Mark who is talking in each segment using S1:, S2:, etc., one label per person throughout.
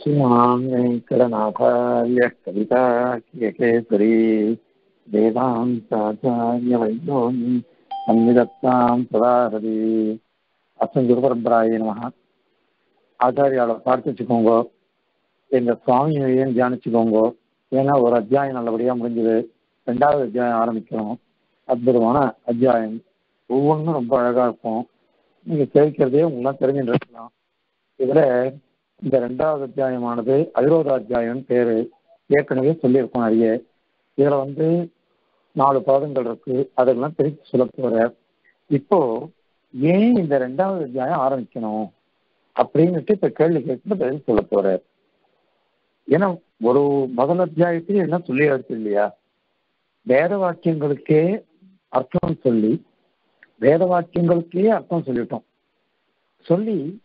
S1: श्रीमान् वेङ्कटनाथार्य कविताकेसरी वेदान्ताचार्यवैद्योनि सन्निधत्तां सदाहरि அஸ்மன் குருபரம்பராய நமக ஆச்சாரியாவை பிரார்த்திச்சுக்கோங்க எங்க சுவாமியையும் தியானிச்சுக்கோங்க ஏன்னா ஒரு அத்தியாயம் நல்லபடியா முடிஞ்சது ரெண்டாவது அத்தியாயம் ஆரம்பிக்கிறோம் அற்புதமான அத்தியாயம் ஒவ்வொன்றும் ரொம்ப அழகா இருக்கும் நீங்க கேட்கிறதே உங்களுக்கு தெரிஞ்சுட்டு இருக்கலாம் இதுல இந்த ரெண்டாவது அத்தியாயமானது அவிரோத அத்தியாயம் பேரு. ஏற்கனவே சொல்லியிருக்கோம் நிறைய. இதுல வந்து நாலு பாதங்கள் இருக்கு. அதெல்லாம் பிரித்து சொல்ல போற. இப்போ ஏன் இந்த ரெண்டாவது அத்தியாயம் ஆரம்பிக்கணும்? அப்படின்னுட்டு இப்ப கேள்வி கேட்டு பதில் சொல்ல போற. ஏன்னா ஒரு முதல் அத்தியாயத்தையும் எல்லாம் சொல்லி எடுத்து இல்லையா? வேத வாக்கியங்களுக்கே அர்த்தம் சொல்லி வேத வாக்கியங்களுக்கே அர்த்தம் சொல்லிட்டோம். சொல்லி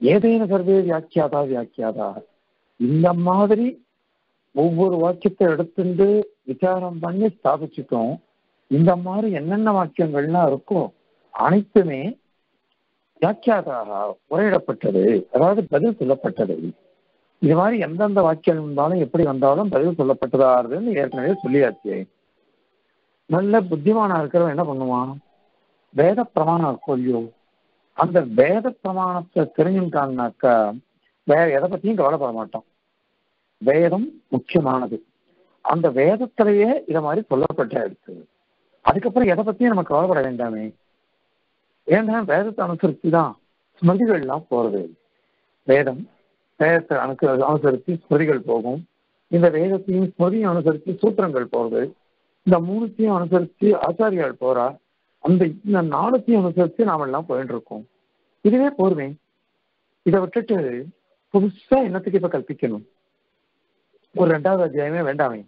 S1: ஏதேன சர்வே வியாக்கியாதா வியாக்கியாதா? இந்த மாதிரி ஒவ்வொரு வாக்கியத்தை எடுத்துட்டு விசாரம் பண்ணி ஸ்தாபிச்சுட்டோம். இந்த மாதிரி என்னென்ன வாக்கியங்கள்லாம் இருக்கோ அனைத்துமே வியாக்கியாதாக உரையிடப்பட்டது அதாவது பதில் சொல்லப்பட்டது. இது மாதிரி எந்தெந்த வாக்கியம் இருந்தாலும் எப்படி வந்தாலும் பதில் சொல்லப்பட்டதாருன்னு ஏற்கனவே சொல்லியாச்சு. நல்ல புத்திமானா இருக்கிறவன் என்ன பண்ணுவான்? வேத பிரமாணம் இருக்கும் இல்லையோ அந்த வேத பிரமாணத்தை தெரிஞ்சுட்டான்னாக்கா வேற எதை பத்தியும் கவலைப்பட மாட்டோம். வேதம் முக்கியமானது. அந்த வேதத்திலேயே இதை மாதிரி சொல்லப்பட்ட இருக்கு அதுக்கப்புறம் எதை பத்தியும் நம்ம கவலைப்பட வேண்டாமே. ஏன்னா வேதத்தை அனுசரித்து தான் ஸ்மிருதிகள்லாம் போறது. வேதம் வேதத்தை அனுச அனுசரித்து ஸ்மிருதிகள் போகும். இந்த வேதத்தையும் ஸ்மிருதியும் அனுசரித்து சூத்திரங்கள் போறது. இந்த மூணுத்தையும் அனுசரித்து ஆச்சாரியால் போறா அந்த இந்த நாளத்தையும் அனுசரித்து நாம் எல்லாம் போயிட்டு இருக்கோம். இதுவே போர்வே. இதை விட்டுட்டு புதுசா என்னத்துக்கு இப்ப கல்பிக்கணும் ஒரு ரெண்டாவது அத்தியாயமே வேண்டாமே.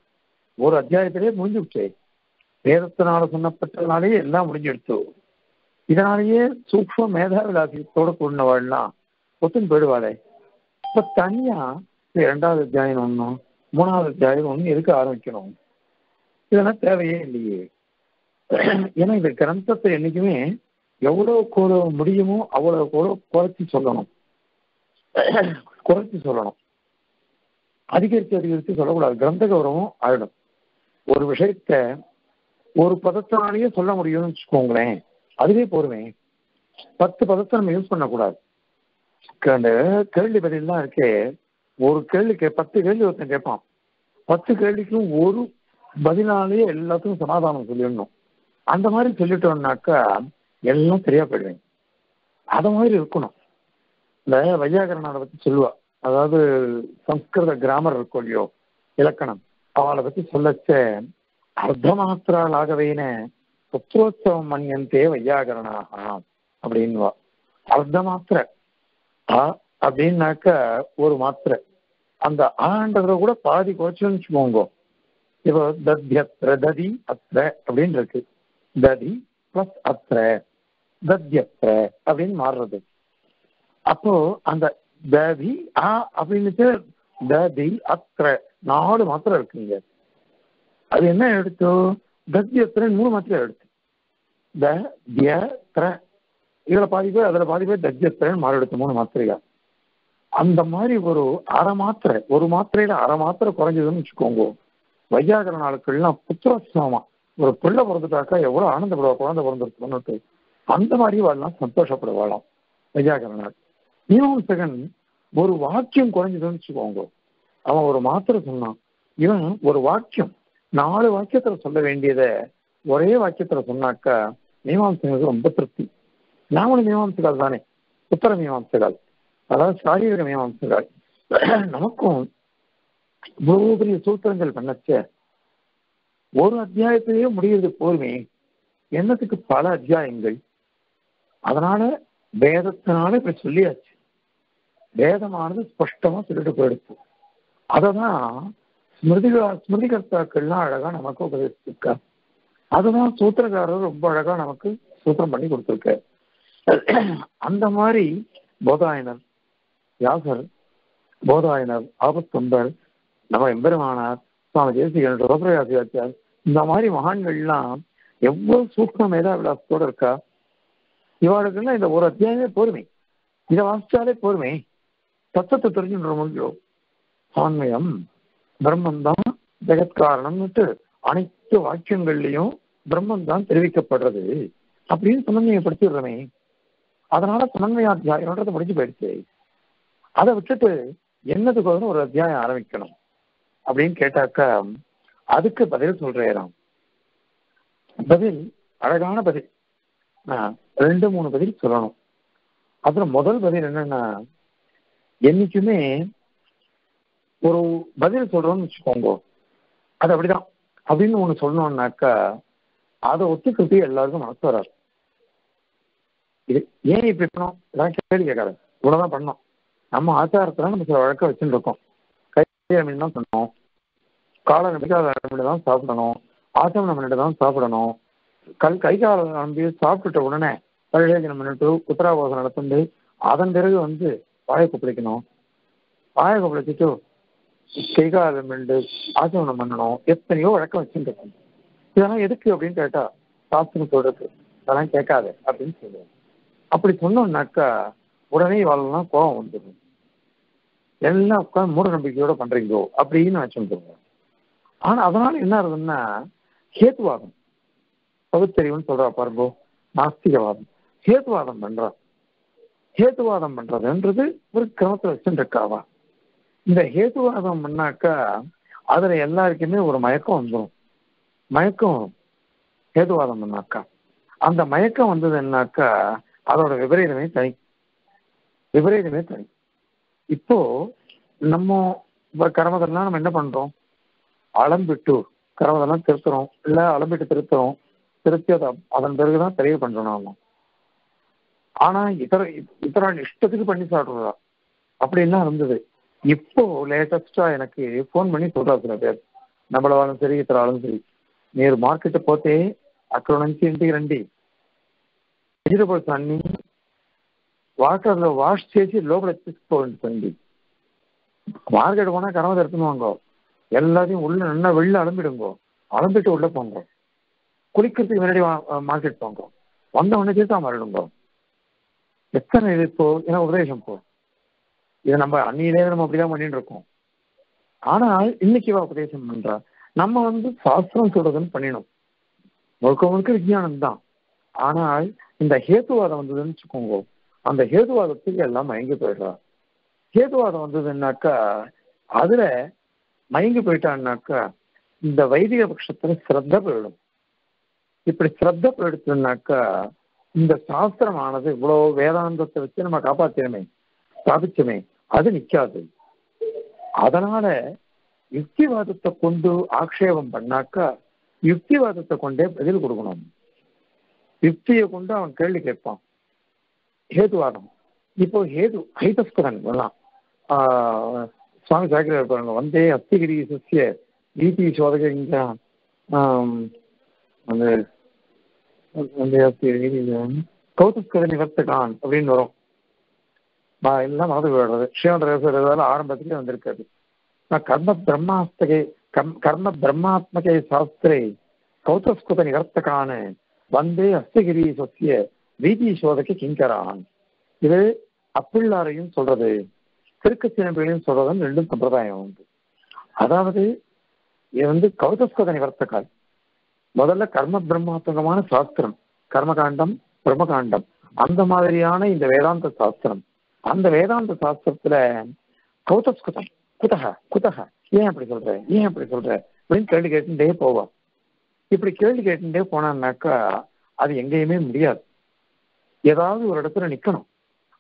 S1: ஒரு அத்தியாயத்திலே முடிஞ்சு விட்டே வேதத்தினால சொன்னப்பட்டதுனாலேயே எல்லாம் முடிஞ்சிடுச்சு இதனாலேயே சூக்ம மேதாவிலாசியத்தோட கூடினவாள்லாம் ஒத்துன்னு போயிடுவாளே. இப்ப தனியா இரண்டாவது அத்தியாயம் ஒன்றும் மூணாவது அத்தியாயம் ஒன்று எதுக்கு ஆரம்பிக்கணும்? இதெல்லாம் தேவையே இல்லையே. ஏன்னா இந்த கிரந்தத்தை என்னைக்குமே எவ்வளவு கூட முடியுமோ அவ்வளவு கூட குறைச்சி சொல்லணும். குறைச்சி சொல்லணும். அதிகரித்து அதிகரித்து சொல்லக்கூடாது. கிரந்த கௌரவம் ஆயிடும். ஒரு விஷயத்த ஒரு பதத்தினாலேயே சொல்ல முடியும்னு வச்சுக்கோங்களேன். அதுவே போருமே பத்து பதத்தை நம்ம யூஸ் பண்ணக்கூடாது. அந்த கேள்வி பதிலாம் இருக்கே ஒரு கேள்விக்கு பத்து கேள்வி ஒருத்தன் கேட்பான். பத்து கேள்விக்கும் ஒரு பதினாலேயே எல்லாத்துக்கும் சமாதானம் சொல்லிடணும். அந்த மாதிரி சொல்லிட்டோம்னாக்கா எல்லாம் சரியா போயிடுவேன் அத மாதிரி இருக்கணும். இந்த வையாகரனாரை பத்தி சொல்லுவா. அதாவது சம்ஸ்கிருத கிராமர் இருக்கும் இல்லையோ இலக்கணம். அவளை பத்தி சொல்லச்ச அர்த்தமாத்திராலாகவேன புத்திரோத்சவம் மன்யந்தே வையாகரணாக அப்படின்வா அர்த்த மாத்திர ஆ அப்படின்னாக்க ஒரு மாத்திரை. அந்த ஆன்றதுல கூட பாதி குறைச்சுன்னு வச்சுக்கோங்க. இப்போ தத்யத்ர ததி அத்ர அப்படின்னு இருக்கு ததி பிளஸ் அத்திர தத்யத்ர அப்படின்னு மாறுறது. அப்போ அந்த ததி ஆ அப்படின்னுட்டு ததி அத்ர நாலு மாத்திரை இருக்குங்க. அது என்ன எடுத்தோ? தத்யத்திரன் மூணு மாத்திரம் எடுத்து. த திய திர இதுல பாதி பேர் அதுல பாதி பேர் தத்யத்திரன் மாறு எடுத்து மூணு மாத்திரையா. அந்த மாதிரி ஒரு அரை மாத்திரை ஒரு மாத்திரையில அரை மாத்திரை குறைஞ்சதுன்னு வச்சுக்கோங்க. வையாகர நாளுக்கள்லாம் புத்திரோத்சவமா ஒரு பிள்ளை பிறந்துட்டாக்கா எவ்வளவு ஆனந்தப்படுவா குழந்தை பிறந்திருக்கணும்னு அந்த மாதிரி வாழலாம் சந்தோஷப்படுவாளாம் வையாகர நாள் மீமாம்சகன் ஒரு வாக்கியம் குறைஞ்சதுன்னு வச்சுக்கோங்க. அவன் ஒரு மாத்திரை சொன்னான். இவன் ஒரு வாக்கியம் நாலு வாக்கியத்துல சொல்ல வேண்டியத ஒரே வாக்கியத்துல சொன்னாக்கா மீமாம்சங்களுக்கு ரொம்ப திருப்தி. நாமளும் மீமாம்சகால் தானே உத்தர மீமாம்சகால் அதாவது சாரீரக மீமாம்சகால் நமக்கும் இவ்வளவு பெரிய சூத்திரங்கள் பண்ணச்ச ஒரு அத்தியாயத்திலேயே முடிகிறது போருமே என்னத்துக்கு பல அத்தியாயங்கள்? அதனால வேதத்தினால இப்படி சொல்லியாச்சு. வேதமானது ஸ்பஷ்டமா சொல்லிட்டு போயிடுச்சு. அததான் ஸ்மிருதிகா ஸ்மிருதிகர்த்தாக்கள்லாம் அழகா நமக்கு உபதேசிச்சிருக்கா. அதுதான் சூத்திரக்காரர் ரொம்ப அழகா நமக்கு சூத்திரம் பண்ணி கொடுத்துருக்காரு. அந்த மாதிரி போதாயனர் வியாசர் போதாயனர் ஆபத்தொம்பர் நம்ம எம்பெருமானார் சுவாமி தேசிகன் ரோபரயாசியாச்சார் இந்த மாதிரி மகான்கள்லாம் எவ்வளவு சூக்ம மேதாவிலாசத்தோட இருக்கா? இவாளுக்கெல்லாம் இந்த ஒரு அத்தியாயமே போருமே இதை வாசிச்சாலே போருமே தத்துவத்தை தெரிஞ்சுன்ற முடியும் ஆன்மயம் பிரம்மந்தான் ஜெகத்காரணம்னுட்டு அனைத்து வாக்கியங்கள்லையும் பிரம்மந்தான் தெரிவிக்கப்படுறது. அப்படின்னு சமன்மையப்படுத்திடுறமே அதனால சமன்வயாத்தியாயம்ன்றதை படிச்சு போயிடுச்சு. அதை விட்டுட்டு என்னதுக்கு ஒரு அத்தியாயம் ஆரம்பிக்கணும் அப்படின்னு கேட்டாக்கா அதுக்கு பதில் சொல்றேன் பதில் அழகான பதில். நான் ரெண்டு மூணு பதில் சொல்லணும். அப்புறம் முதல் பதில் என்னன்னா என்னைக்குமே ஒரு பதில் சொல்றோம்னு வச்சுக்கோங்க. அது அப்படிதான். அப்படின்னு ஒண்ணு சொல்லணும்னாக்கா அதை ஒத்துக்கிறது எல்லாருக்கும் மனசு வராது. இது ஏன் இப்படி பண்ணோம்? இதெல்லாம் கேள்வி கேட்காது. இவ்வளவுதான் பண்ணோம். நம்ம ஆச்சாரத்துல நம்ம சில வழக்கம் வச்சுட்டு இருக்கோம். கை மீன் தான் பண்ணோம் காலை நம்பிக்கை தான் சாப்பிடணும். ஆச்சமனம் பண்ணிட்டு தான் சாப்பிடணும். கல் கை கால நம்பி சாப்பிட்டுட்ட உடனே பல்வேஜனம் பண்ணிட்டு உத்தராபாசம் நடத்துண்டு. அதன் பிறகு வந்து வாயை குப்பிடிக்கணும் வாயை குப்பிடிச்சிட்டு கை கால பண்ணிட்டு ஆச்சமனம் பண்ணணும். எத்தனையோ வழக்கம் வச்சுருக்கோம் இதெல்லாம் எதுக்கு அப்படின்னு கேட்டா சாஸ்திரம் சொல்றது. அதெல்லாம் கேட்காது அப்படின்னு சொல்லுவோம். அப்படி சொன்னோம்னாக்கா உடனே வாழலாம் கோபம் வந்துடும். எல்லாம் உட்காந்து மூட நம்பிக்கையோட பண்றீங்களோ அப்படின்னு வச்சுருக்கோம் ஆனா அதனால என்ன ஆகுதுன்னா ஹேத்துவாதம். பகுத்தறிவுன்னு சொல்றா பாருங்கோ நாஸ்திகவாதம். ஹேத்துவாதம் பண்றா. ஹேத்துவாதம் பண்றதுன்றது ஒரு கிரமத்துல வச்சுருக்காவா இந்த ஹேத்துவாதம் பண்ணாக்கா அதுல எல்லாருக்குமே ஒரு மயக்கம் வந்துடும் மயக்கம் வரும். ஹேதுவாதம் பண்ணாக்கா. அந்த மயக்கம் வந்ததுன்னாக்கா அதோட விபரீதமே தனி. விபரீதமே தனி. இப்போ நம்ம கரமதெல்லாம் நம்ம என்ன பண்றோம்? அலம்பிட்டு கரவதெல்லாம் திருத்துறோம் இல்லை அளம்பிட்டு திருத்துறோம் திருத்தி அதை அதன் பிறகுதான் தெளிவு பண்றோம் நாம ஆனா இதர இதர இஷ்டத்துக்கு பண்ணி சாப்பிடுறா. அப்படின்லாம் இருந்தது இப்போ லேட்டஸ்டா எனக்கு ஃபோன் பண்ணி சொல்றா சில பேர். நம்மளவாலும் சரி இத்தராலும் சரி. మీరు మార్కెట్ పోతే ரெண்டி నుంచి ఇంటికి రండి వెజిటబుల్స్ అన్ని వాటర్లో వాష్ చేసి లోపల తీసుకోండి మార్కెట్ పోనా కడవ తెరుతున్నాం எல்லாத்தையும் உள்ள நல்லா வெளில அலம்பிடுங்கோ. அலம்பிட்டு உள்ள போங்க. குளிக்கிறதுக்கு முன்னாடி மார்க்கெட் போங்க. வந்த உடனே தான் வரணுங்கோ எத்தனை இது இப்போ ஏன்னா உபதேசம் போ இதை நம்ம அன்னியிலே நம்ம அப்படிதான் பண்ணிட்டு இருக்கோம். ஆனால் இன்னைக்கு உபதேசம் பண்றா. நம்ம வந்து சாஸ்திரம் சொல்றதுன்னு பண்ணிடணும் முழுக்க முழுக்க விஜயானம் தான். ஆனால் இந்த ஹேத்துவாதம் வந்ததுன்னு வச்சுக்கோங்க. அந்த ஹேதுவாதத்துக்கு எல்லாம் மயங்கி போயிடுறா. ஹேதுவாதம் வந்ததுன்னாக்கா அதுல மயங்கி போயிட்டான்னாக்கா இந்த வைதிக பட்சத்துல சிரத்த போயிடும் இப்படி சிரத்த போயிடுச்சுனாக்கா இந்த சாஸ்திரமானது இவ்வளவு வேதாந்தத்தை வச்சு நம்ம காப்பாத்தினமே ஸ்தாபிச்சமே அது நிக்காது. அதனால யுக்திவாதத்தை கொண்டு ஆக்ஷேபம் பண்ணாக்கா யுக்திவாதத்தை கொண்டே பதில் கொடுக்கணும். யுக்தியை கொண்டு அவன் கேள்வி கேட்பான். ஹேதுவாதம். இப்போ ஹேது ஹைதஸ்கரன் எல்லாம் சுவாமி சாக்கிர பாருங்க வந்தே அஸ்திகிரி சசிய வீதி சோதக இங்க அந்த வந்தே நிவர்த்தகான் அப்படின்னு வரும். எல்லாம் மறந்து போயிடுறது. ஸ்ரீமந்த ஆரம்பத்திலே வந்திருக்காது கர்ம பிரம்மாஸ்தகே கர்ம பிரம்மாத்மகை சாஸ்திரை கௌதஸ்குத நிவர்த்தகான வந்தே அஸ்தகிரி சசிய வீதி சோதகை கிங்கரான். இது அப்பிள்ளாரையும் சொல்றது. திருக்கச்சினப்பையிலையும் சொல்றதும் ரெண்டும் சம்பிரதாயம் உண்டு. அதாவது இது வந்து கௌதஸ்கத நிவர்த்தகால் முதல்ல கர்ம பிரம்மாத்மகமான சாஸ்திரம் கர்மகாண்டம் பிரம்மகாண்டம் அந்த மாதிரியான இந்த வேதாந்த சாஸ்திரம். அந்த வேதாந்த சாஸ்திரத்துல கௌதஸ்குதம் குதக குதக ஏன் அப்படி சொல்ற ஏன் அப்படி சொல்ற அப்படின்னு கேள்வி கேட்டுட்டே போவான் இப்படி கேள்வி கேட்டுட்டே போனான்னாக்கா அது எங்கேயுமே முடியாது. ஏதாவது ஒரு இடத்துல நிக்கணும்.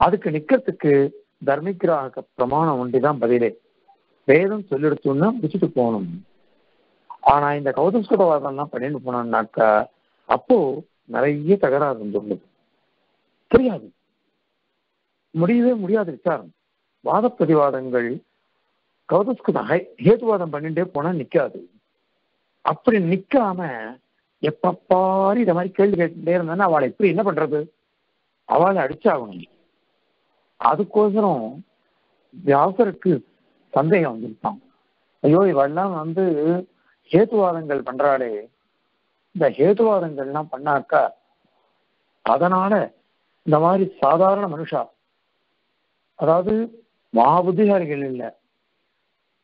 S1: அதுக்கு நிக்கிறதுக்கு தர்மிகிராக பிரமாணம் ஒண்டிதான் பதிலே. வேதம் சொல்லிடுச்சுன்னா முடிச்சுட்டு போகணும். ஆனா இந்த கௌதஸ்குதவாதம்லாம் பண்ணிட்டு போனோம்னாக்கா அப்போ நிறைய தகராறு இருந்துள்ளது. தெரியாது. முடியவே முடியாது விசாரம் வாத பிரதிவாதங்கள் கௌதஸ்குதம் ஹேதுவாதம் பண்ணிட்டே போனா நிக்காது. அப்படி நிக்காம எப்ப பாரு இத மாதிரி கேள்வி கேட்டுட்டே இருந்தா அவளை எப்படி என்ன பண்றது? அவளை அடிச்சாகணும். அதுக்கோசரம் வியாசருக்கு சந்தேகம் வந்துருக்கான் ஐயோ இவெல்லாம் வந்து ஹேத்துவாதங்கள் பண்றாளே. இந்த ஹேத்துவாதங்கள்லாம் பண்ணாக்கா அதனால இந்த மாதிரி சாதாரண மனுஷா. அதாவது மகா புத்திசாலிகள் இல்லை.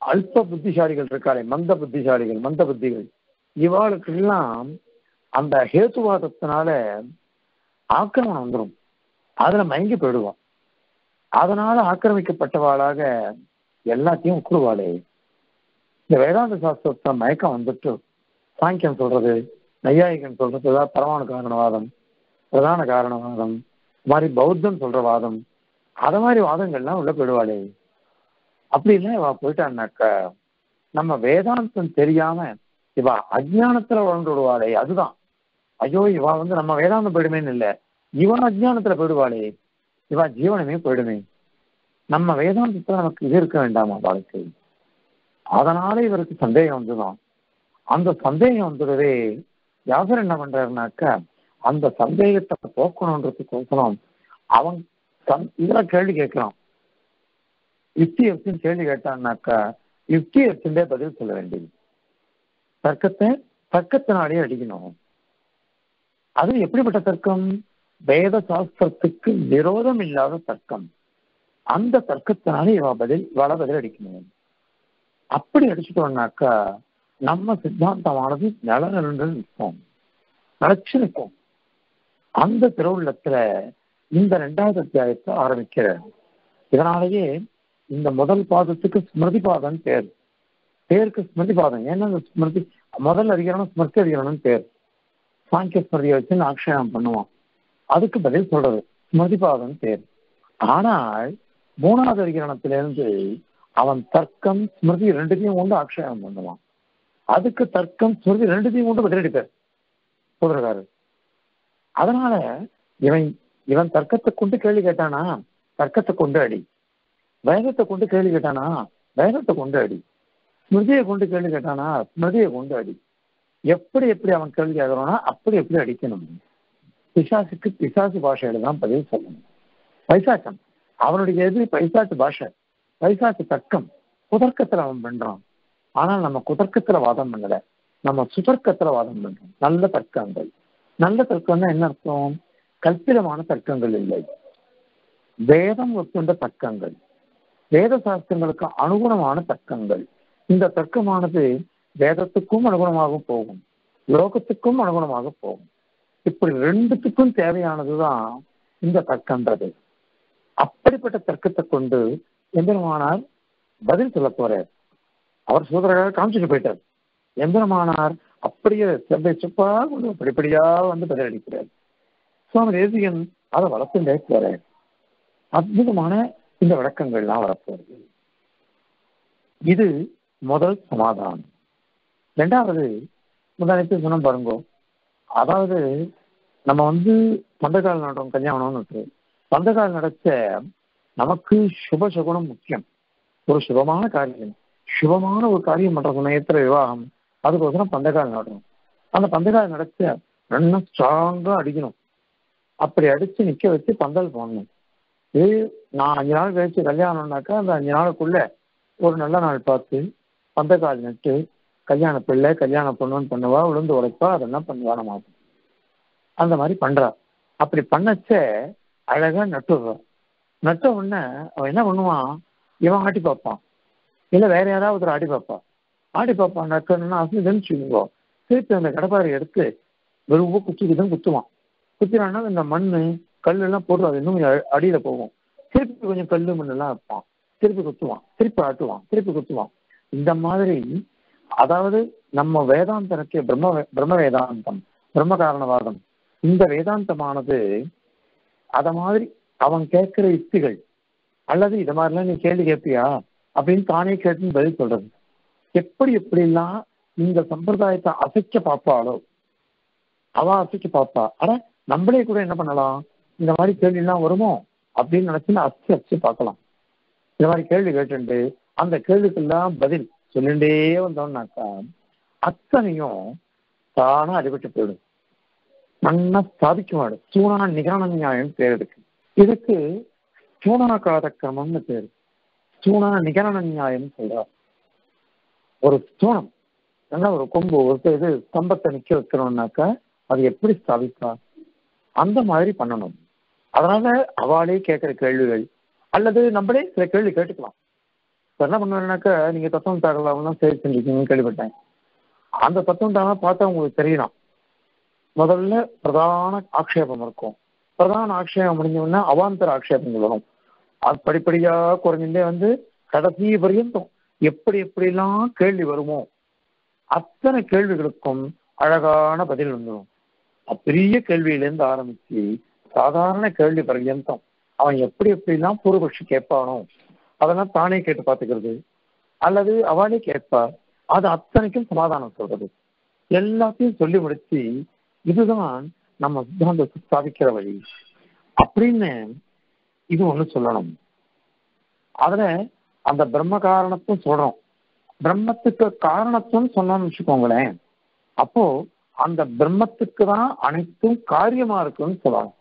S1: அல்ப புத்திசாலிகள் இருக்காளே மந்த புத்திசாலிகள் மந்த புத்திகள். இவாளுக்கெல்லாம் அந்த ஹேத்துவாதத்தினால ஆக்கிரமணம் வந்துடும் அதுல மயங்கி போயிடுவான். அதனால ஆக்கிரமிக்கப்பட்டவாளாக எல்லாத்தையும் உக்குருவாளே இந்த வேதாந்த சாஸ்திரத்தை மயக்கம் வந்துட்டு சாங்கியம் சொல்றது நையாயிகன் சொல்றது ஏதாவது பரவான காரணவாதம் பிரதான காரணவாதம் இது மாதிரி பௌத்தம் சொல்ற வாதம் அத மாதிரி வாதங்கள்லாம் உள்ள போயிடுவாளே. அப்படின்னா இவ போயிட்டான்னாக்க நம்ம வேதாந்தம் தெரியாம இவ அஜ்ஞானத்துல வளர்ந்து விடுவாளே அதுதான். ஐயோ இவ வந்து நம்ம வேதாந்தம் போயிடுமேன்னு இல்ல. இவன் அஜ்ஞானத்துல போயிடுவாளே. இவா ஜீவனமே போயிடுமே. நம்ம வேதாந்தத்துல நமக்கு இது இருக்க வேண்டாமா வாழ்க்கை? அதனால இவருக்கு சந்தேகம் வந்துதான் அந்த சந்தேகம் வந்துடவே யாசர் என்ன பண்றாருனாக்கா அந்த சந்தேகத்தை போக்கணுன்றதுக்கோசரம் அவன் சந்- இதுல கேள்வி கேட்கிறான். யுக்தி எடுத்துன்னு கேள்வி கேட்டான்னாக்கா யுக்தி எடுத்துட்டே பதில் சொல்ல வேண்டியது. தர்க்கத்தை தர்க்கத்தினாலே அடிக்கணும். அது எப்படிப்பட்ட தர்க்கம்? வேத சாஸ்திரத்துக்கு விரோதம் இல்லாத தர்க்கம். அந்த தர்க்கத்தினாலே இவ பதில் வள பதில் அடிக்கணும். அப்படி அடிச்சுட்டோம்னாக்கா நம்ம சித்தாந்தமானது நில நின்று நிற்போம். நிலச்சு நிற்போம் அந்த திருவுள்ளத்துல இந்த ரெண்டாவது அத்தியாயத்தை ஆரம்பிக்கிறார். இதனாலேயே இந்த முதல் பாதத்துக்கு ஸ்மிருதி பாதம் பேர். பேருக்கு ஸ்மிருதி பாதம். ஏன்னா இந்த ஸ்மிருதி முதல் அதிகாரம் ஸ்மிருதி அதிகாரம்னு பேர். சாங்கிய ஸ்மிருதியை வச்சு ஆக்ஷேபம் பண்ணுவான். அதுக்கு பதில் சொல்றது. ஸ்மிருதி பேர் ஆனால் மூணாவது அதிகரணத்திலிருந்து அவன் தர்க்கம் ஸ்மிருதி ரெண்டுத்தையும் கொண்டு ஆக்ஷேபம் பண்ணுவான். அதுக்கு தர்க்கம் ஸ்மிருதி ரெண்டுத்தையும் கொண்டு பதிலடிப்பார் சொல்றாரு அதனால இவன் இவன் தர்க்கத்தை கொண்டு கேள்வி கேட்டானா? தர்க்கத்தை கொண்டு அடி. வேகத்தை கொண்டு கேள்வி கேட்டானா? வேகத்தை கொண்டு அடி. ஸ்மிருதியை கொண்டு கேள்வி கேட்டானா? ஸ்மிருதியை கொண்டு அடி. எப்படி எப்படி அவன் கேள்வி கேட்கறானா அப்படி எப்படி அடிக்கணும். பிசாசுக்கு பிசாசு பாஷையில தான் பதில் சொல்லணும். பைசாக்கம் அவனுடைய எதிரி பைசாட்டு பாஷை. பைசாச்சு தர்க்கம் குதர்க்கத்துல அவன் பண்றான் ஆனால் நம்ம குதர்க்கத்துல வாதம் பண்ணல. நம்ம சுதர்க்கத்துல வாதம் பண்றோம். நல்ல தர்க்கங்கள். நல்ல தர்க்கம்னா என்ன அர்த்தம்? கல்பிதமான தர்க்கங்கள் இல்லை. வேதம் ஒத்துண்ட தர்க்கங்கள். வேத சாஸ்திரங்களுக்கு அனுகுணமான தர்க்கங்கள். இந்த தர்க்கமானது வேதத்துக்கும் அனுகுணமாக போகும். லோகத்துக்கும் அனுகுணமாக போகும். இப்படி ரெண்டுத்துக்கும் தேவையானதுதான் இந்த தர்க்கன்றது. அப்படிப்பட்ட தர்க்கத்தை கொண்டு எந்திரமானார் பதில் சொல்ல போறார். அவர் சூதரராக காமிச்சிட்டு போயிட்டார். எந்திரமானார் அப்படியே செவ்வை செப்பா கொண்டு படிப்படியா வந்து பதிலளிக்கிறார் சுவாமி தேசிகன் அதை வளர்த்து போறார். அற்புதமான இந்த விளக்கங்கள்லாம் வரப்போகுது. இது முதல் சமாதானம். ரெண்டாவது முதலமைச்சர் சொன்ன பாருங்க அதாவது நம்ம வந்து பந்தகால் நடுறோம் கல்யாணம்னு பந்தகால் நடச்ச நமக்கு சுப சகுனம் முக்கியம். ஒரு சுபமான காரியம். சுபமான ஒரு காரியம் பண்ற சமயத்துல விவாகம்? அதுக்கோசரம் பந்தகால் நடணும் அந்த பந்தகால் நடச்ச ரெண்டும் ஸ்ட்ராங்கா அடிக்கணும். அப்படி அடிச்சு நிக்க வச்சு பந்தல் போடணும். இது நான் அஞ்சு நாள் கழிச்சு கல்யாணம்னாக்கா அந்த அஞ்சு நாளுக்குள்ள ஒரு நல்ல நாள் பார்த்து பந்தக்கால் நட்டு கல்யாண பிள்ளை கல்யாண பொண்ணுன்னு பண்ணுவா விழுந்து உழைப்பா அதெல்லாம் பண்ணுவா நம்ம அந்த மாதிரி பண்றா. அப்படி பண்ணச்ச அழகா நட்டுடுறான் நட்ட உடனே அவன் என்ன பண்ணுவான்? இவன் ஆட்டி பார்ப்பான். இல்லை வேற யாராவது ஒரு ஆடி பார்ப்பான். ஆடி பார்ப்பான் நட்டணும்னா அசைதுன்னு வச்சுக்கோ திருப்பி அந்த கடப்பாறை எடுத்து வெறும் குச்சிக்குதான் குத்துவான். குத்தினான்னா இந்த மண் கல்லெல்லாம் போடுறது அது இன்னும் கொஞ்சம் அடியில் போகும். திருப்பி கொஞ்சம் கல் மண்ணெல்லாம் வைப்பான். திருப்பி குத்துவான். திருப்பி ஆட்டுவான். திருப்பி குத்துவான். இந்த மாதிரி அதாவது நம்ம வேதாந்தனுக்கு பிரம்ம பிரம்ம வேதாந்தம் பிரம்ம காரணவாதம். இந்த வேதாந்தமானது அத மாதிரி அவன் கேட்கிற யுக்திகள் அல்லது இத மாதிரிலாம் நீ கேள்வி கேட்பியா அப்படின்னு தானே கேட்டுன்னு பதில் சொல்றது. எப்படி எப்படிலாம் இந்த சம்பிரதாயத்தை அசைக்க பார்ப்பாளோ அவ அசைக்க பார்ப்பா. ஆனா நம்மளே கூட என்ன பண்ணலாம்? இந்த மாதிரி கேள்வி எல்லாம் வருமோ? அப்படின்னு நினைச்சுன்னு அச்சு அச்சு பார்க்கலாம். இந்த மாதிரி கேள்வி கேட்டுண்டு அந்த கேள்விக்கெல்லாம் பதில் சொல்லிண்டே வந்தோம்னாக்கா அத்தனையும் தானா அடிபட்டு போயிடும். நன்னா ஸ்தாபிக்குமாடு சூனா நிகரண நியாயம் பேர் இருக்கு. இதுக்கு ஸ்தூணாகாத கிரமம்னு பேர் சூனா நிகரண நியாயம் சொல்றார். ஒரு சூனம் நல்லா ஒரு கொம்பு ஒரு இது ஸ்தம்பத்தை நிக்க வைக்கணும்னாக்கா அது எப்படி ஸ்தாபிப்பா அந்த மாதிரி பண்ணணும். அதனால அவளே கேட்கிற கேள்விகள் அல்லது நம்மளே சில கேள்வி கேட்டுக்கலாம். இப்போ என்ன பண்ணுவேன்னாக்கா நீங்க தத்துவம் தாக்கலாம் சேவை செஞ்சுருக்கீங்கன்னு கேள்விப்பட்டேன். அந்த தத்துவம் தானா பார்த்தா உங்களுக்கு தெரியணும் முதல்ல பிரதான ஆக்ஷேபம் இருக்கும். பிரதான ஆக்ஷேபம் முடிஞ்சோம்னா அவாந்தர ஆக்ஷேபங்கள் வரும். அது படிப்படியா குறைஞ்சுட்டே வந்து கடைசி பரியந்தம். எப்படி எப்படிலாம் கேள்வி வருமோ அத்தனை கேள்விகளுக்கும் அழகான பதில் வந்துடும். பெரிய கேள்வியிலேருந்து ஆரம்பிச்சு சாதாரண கேள்வி பரியந்தம். அவன் எப்படி எப்படிலாம் பூர்வபக்ஷி கேட்பானோ அதெல்லாம் தானே கேட்டு பார்த்துக்கிறது. அல்லது அவளே கேட்பா அது அத்தனைக்கும் சமாதானம் சொல்றது. எல்லாத்தையும் சொல்லி முடிச்சு இதுதான் நம்ம சித்தாந்தத்தை ஸ்தாபிக்கிற வழி. அப்படின்னு இது ஒண்ணு சொல்லணும். அதுல அந்த பிரம்ம காரணத்தும் சொல்றோம். பிரம்மத்துக்கு காரணத்தும் சொன்னோம்னு வச்சுக்கோங்களேன். அப்போ அந்த பிரம்மத்துக்கு தான் அனைத்தும் காரியமா இருக்குன்னு சொல்லலாம்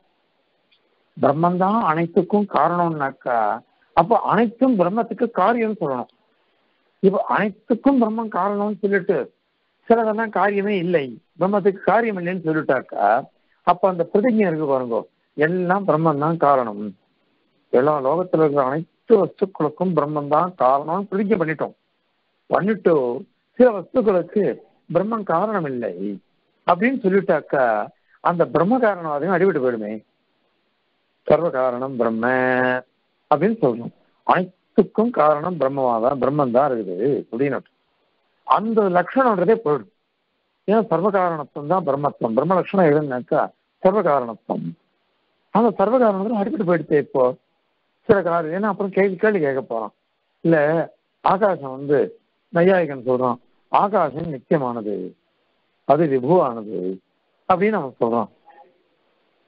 S1: பிரம்மந்தான் அனைத்துக்கும் காரணம்னாக்கா அப்போ அனைத்தும் பிரம்மத்துக்கு காரியம்னு சொல்லணும். இப்போ அனைத்துக்கும் பிரம்மம் காரணம்னு சொல்லிட்டு சிலதெல்லாம் காரியமே இல்லை. பிரம்மத்துக்கு காரியம் இல்லைன்னு சொல்லிட்டாக்கா அப்ப அந்த பிரதிஜை இருக்கு பாருங்க. எல்லாம் பிரம்மன் தான் காரணம். எல்லா லோகத்துல இருக்கிற அனைத்து வஸ்துக்களுக்கும் பிரம்மன் தான் காரணம்னு பிரதிஜை பண்ணிட்டோம். பண்ணிட்டு சில வஸ்துக்களுக்கு பிரம்மன் காரணம் இல்லை அப்படின்னு சொல்லிட்டாக்கா அந்த பிரம்ம காரணவாதையும் அடிபட்டு போயிடுமே. சர்வ காரணம் பிரம்ம. அப்படின்னு சொல்லணும். அனைத்துக்கும் காரணம் பிரம்மமாதான் பிரம்மன் தான் இருக்குது அப்படின்னு அந்த லட்சணம்ன்றதே போயிடும் ஏன்னா சர்வகாரணத்துவம் தான் பிரம்மத்துவம். பிரம்ம லட்சணம் எதுனாக்கா சர்வகாரணத்துவம். அந்த சர்வகாரணத்துல காரணத்துல போயிடுச்சு இப்போ. சில காரணம் ஏன்னா அப்புறம் கேள்வி கேள்வி கேட்க போறோம் இல்ல ஆகாசம் வந்து நையாயிகன் சொல்றோம் ஆகாசம் நித்தியமானது. அது விபுவானது அப்படின்னு அவன் சொல்றான்.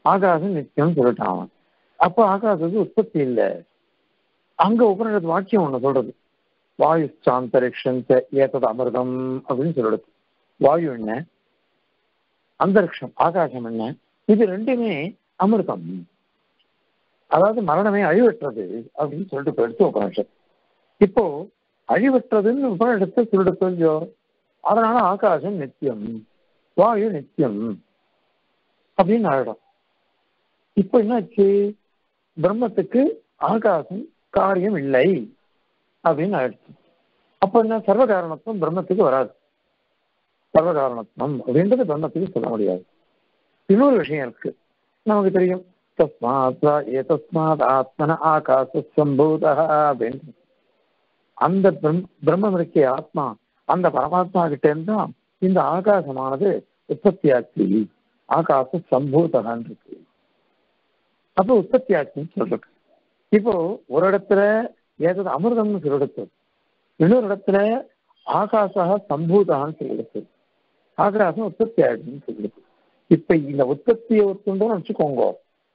S1: ஆகாசம் நித்தியம் சொல்லிட்டான் அவன். அப்போ ஆகாசத்துக்கு உற்பத்தி இல்லை. அங்க உபநிடத்து வாக்கியம் ஒண்ணு சொல்றது. வாயு சாந்தரிக்ஷன் ஏத்தது அமிர்தம் அப்படின்னு சொல்றது. வாயு என்ன? அந்தரிக்ஷம் ஆகாசம் என்ன? இது ரெண்டுமே அமிர்தம். அதாவது மரணமே அழிவற்றது அப்படின்னு சொல்லிட்டு போயிடுச்சு உபநிஷத் இப்போ அழிவற்றதுன்னு உபநிடத்தை சொல்லிட்டு கொஞ்சம் அதனால ஆகாசம் நித்தியம் வாயு நித்தியம் அப்படின்னு ஆயிடும். இப்போ என்னாச்சு? பிரம்மத்துக்கு ஆகாசம் காரியம் இல்லை அப்படின்னு ஆயிடுச்சு. அப்ப என்ன? சர்வ காரணத்துவம் பிரம்மத்துக்கு வராது. சர்வ காரணத்துவம் அப்படின்றது பிரம்மத்துக்கு சொல்ல முடியாது. இன்னொரு விஷயம் இருக்கு. நமக்கு தெரியும். தஸ்மாத் ஏ தஸ்மாத் ஆத்மன ஆகாச சம்பூதா அப்படின்னு. அந்த பிரம்மம் இருக்கிய ஆத்மா அந்த பரமாத்மா கிட்ட இருந்தா இந்த ஆகாசமானது உற்பத்தியாச்சு. ஆகாச சம்பூதகான் இருக்கு. அப்ப உற்பத்தி ஆச்சுன்னு சொல்றது இப்போ ஒரு இடத்துல ஏதாவது அமிர்தம்னு சொல்லிடுச்சு இன்னொரு இடத்துல ஆகாசா சம்பூதான்னு சொல்லிடுச்சு ஆகாசம் உற்பத்தி ஆயிடுச்சுன்னு சொல்லிடுச்சு இப்ப இந்த உற்பத்தியை ஒத்துண்டோம்னு வச்சுக்கோங்க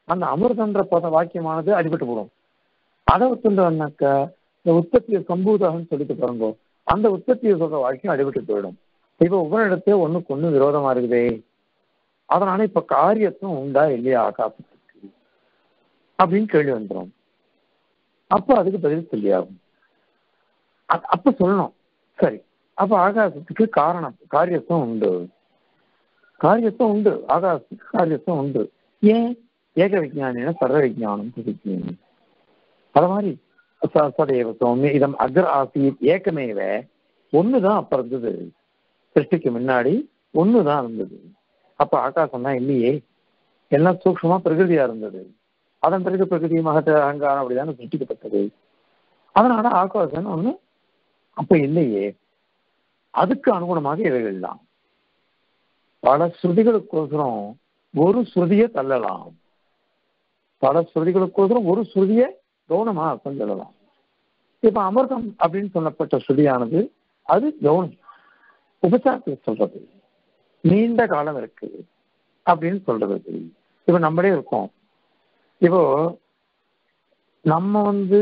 S1: அந்த அமிர்தன்ற பத வாக்கியமானது அடிபட்டு போடும் அதை ஒத்துண்டோம்னாக்கா இந்த உற்பத்தியை சம்பூதாகன்னு சொல்லிட்டு பாருங்க. அந்த உற்பத்தியை சொல்ற வாக்கியம் அடிபட்டு போயிடும். இப்ப இடத்தையும் ஒண்ணுக்கு ஒண்ணு விரோதமா இருக்குதே. அதனால இப்ப காரியத்தும் உண்டா இல்லையா ஆகாசம்? அப்படின்னு கேள்வி வந்துடும் அப்போ அதுக்கு பதில் சொல்லியாகும். அப்ப சொல்லணும். சரி. அப்ப ஆகாசத்துக்கு காரணம் காரியத்தும் உண்டு. காரியத்தம் உண்டு. ஆகாசத்துக்கு காரியத்தும் உண்டு. ஏன்? ஏக விஜயானின சர்வ விஜயானம் பிரதிஜ்யம் அது மாதிரி சதேவ இதம் அக்ர ஆசித் ஏக்கமேவ ஒண்ணுதான் அப்ப இருந்தது. சிருஷ்டிக்கு முன்னாடி ஒண்ணுதான் இருந்தது. அப்ப ஆகாசம் தான் இல்லையே. எல்லாம் சூக்ஷமா பிரகிருதியா இருந்தது. அதன் பிறகு பிரகிருதி மகத்த அகங்காரம் அப்படிதானே சிருஷ்டிக்கப்பட்டது அதனால ஆகாசம் ஒண்ணு அப்ப இல்லையே. அதுக்கு அனுகுணமாக இவைகள் தான். பல ஸ்ருதிகளுக்கோசரம் ஒரு ஸ்ருதியை தள்ளலாம். பல ஸ்ருதிகளுக்கோசரம் ஒரு ஸ்ருதியை கவுனமா அர்த்தம் சொல்லலாம் இப்ப அமிர்தம் அப்படின்னு சொல்லப்பட்ட ஸ்ருதியானது அது கவுனம். உபச்சாரத்தில் சொல்றது. நீண்ட காலம் இருக்கு அப்படின்னு சொல்றது. இப்ப நம்மளே இருக்கோம். இப்போ நம்ம வந்து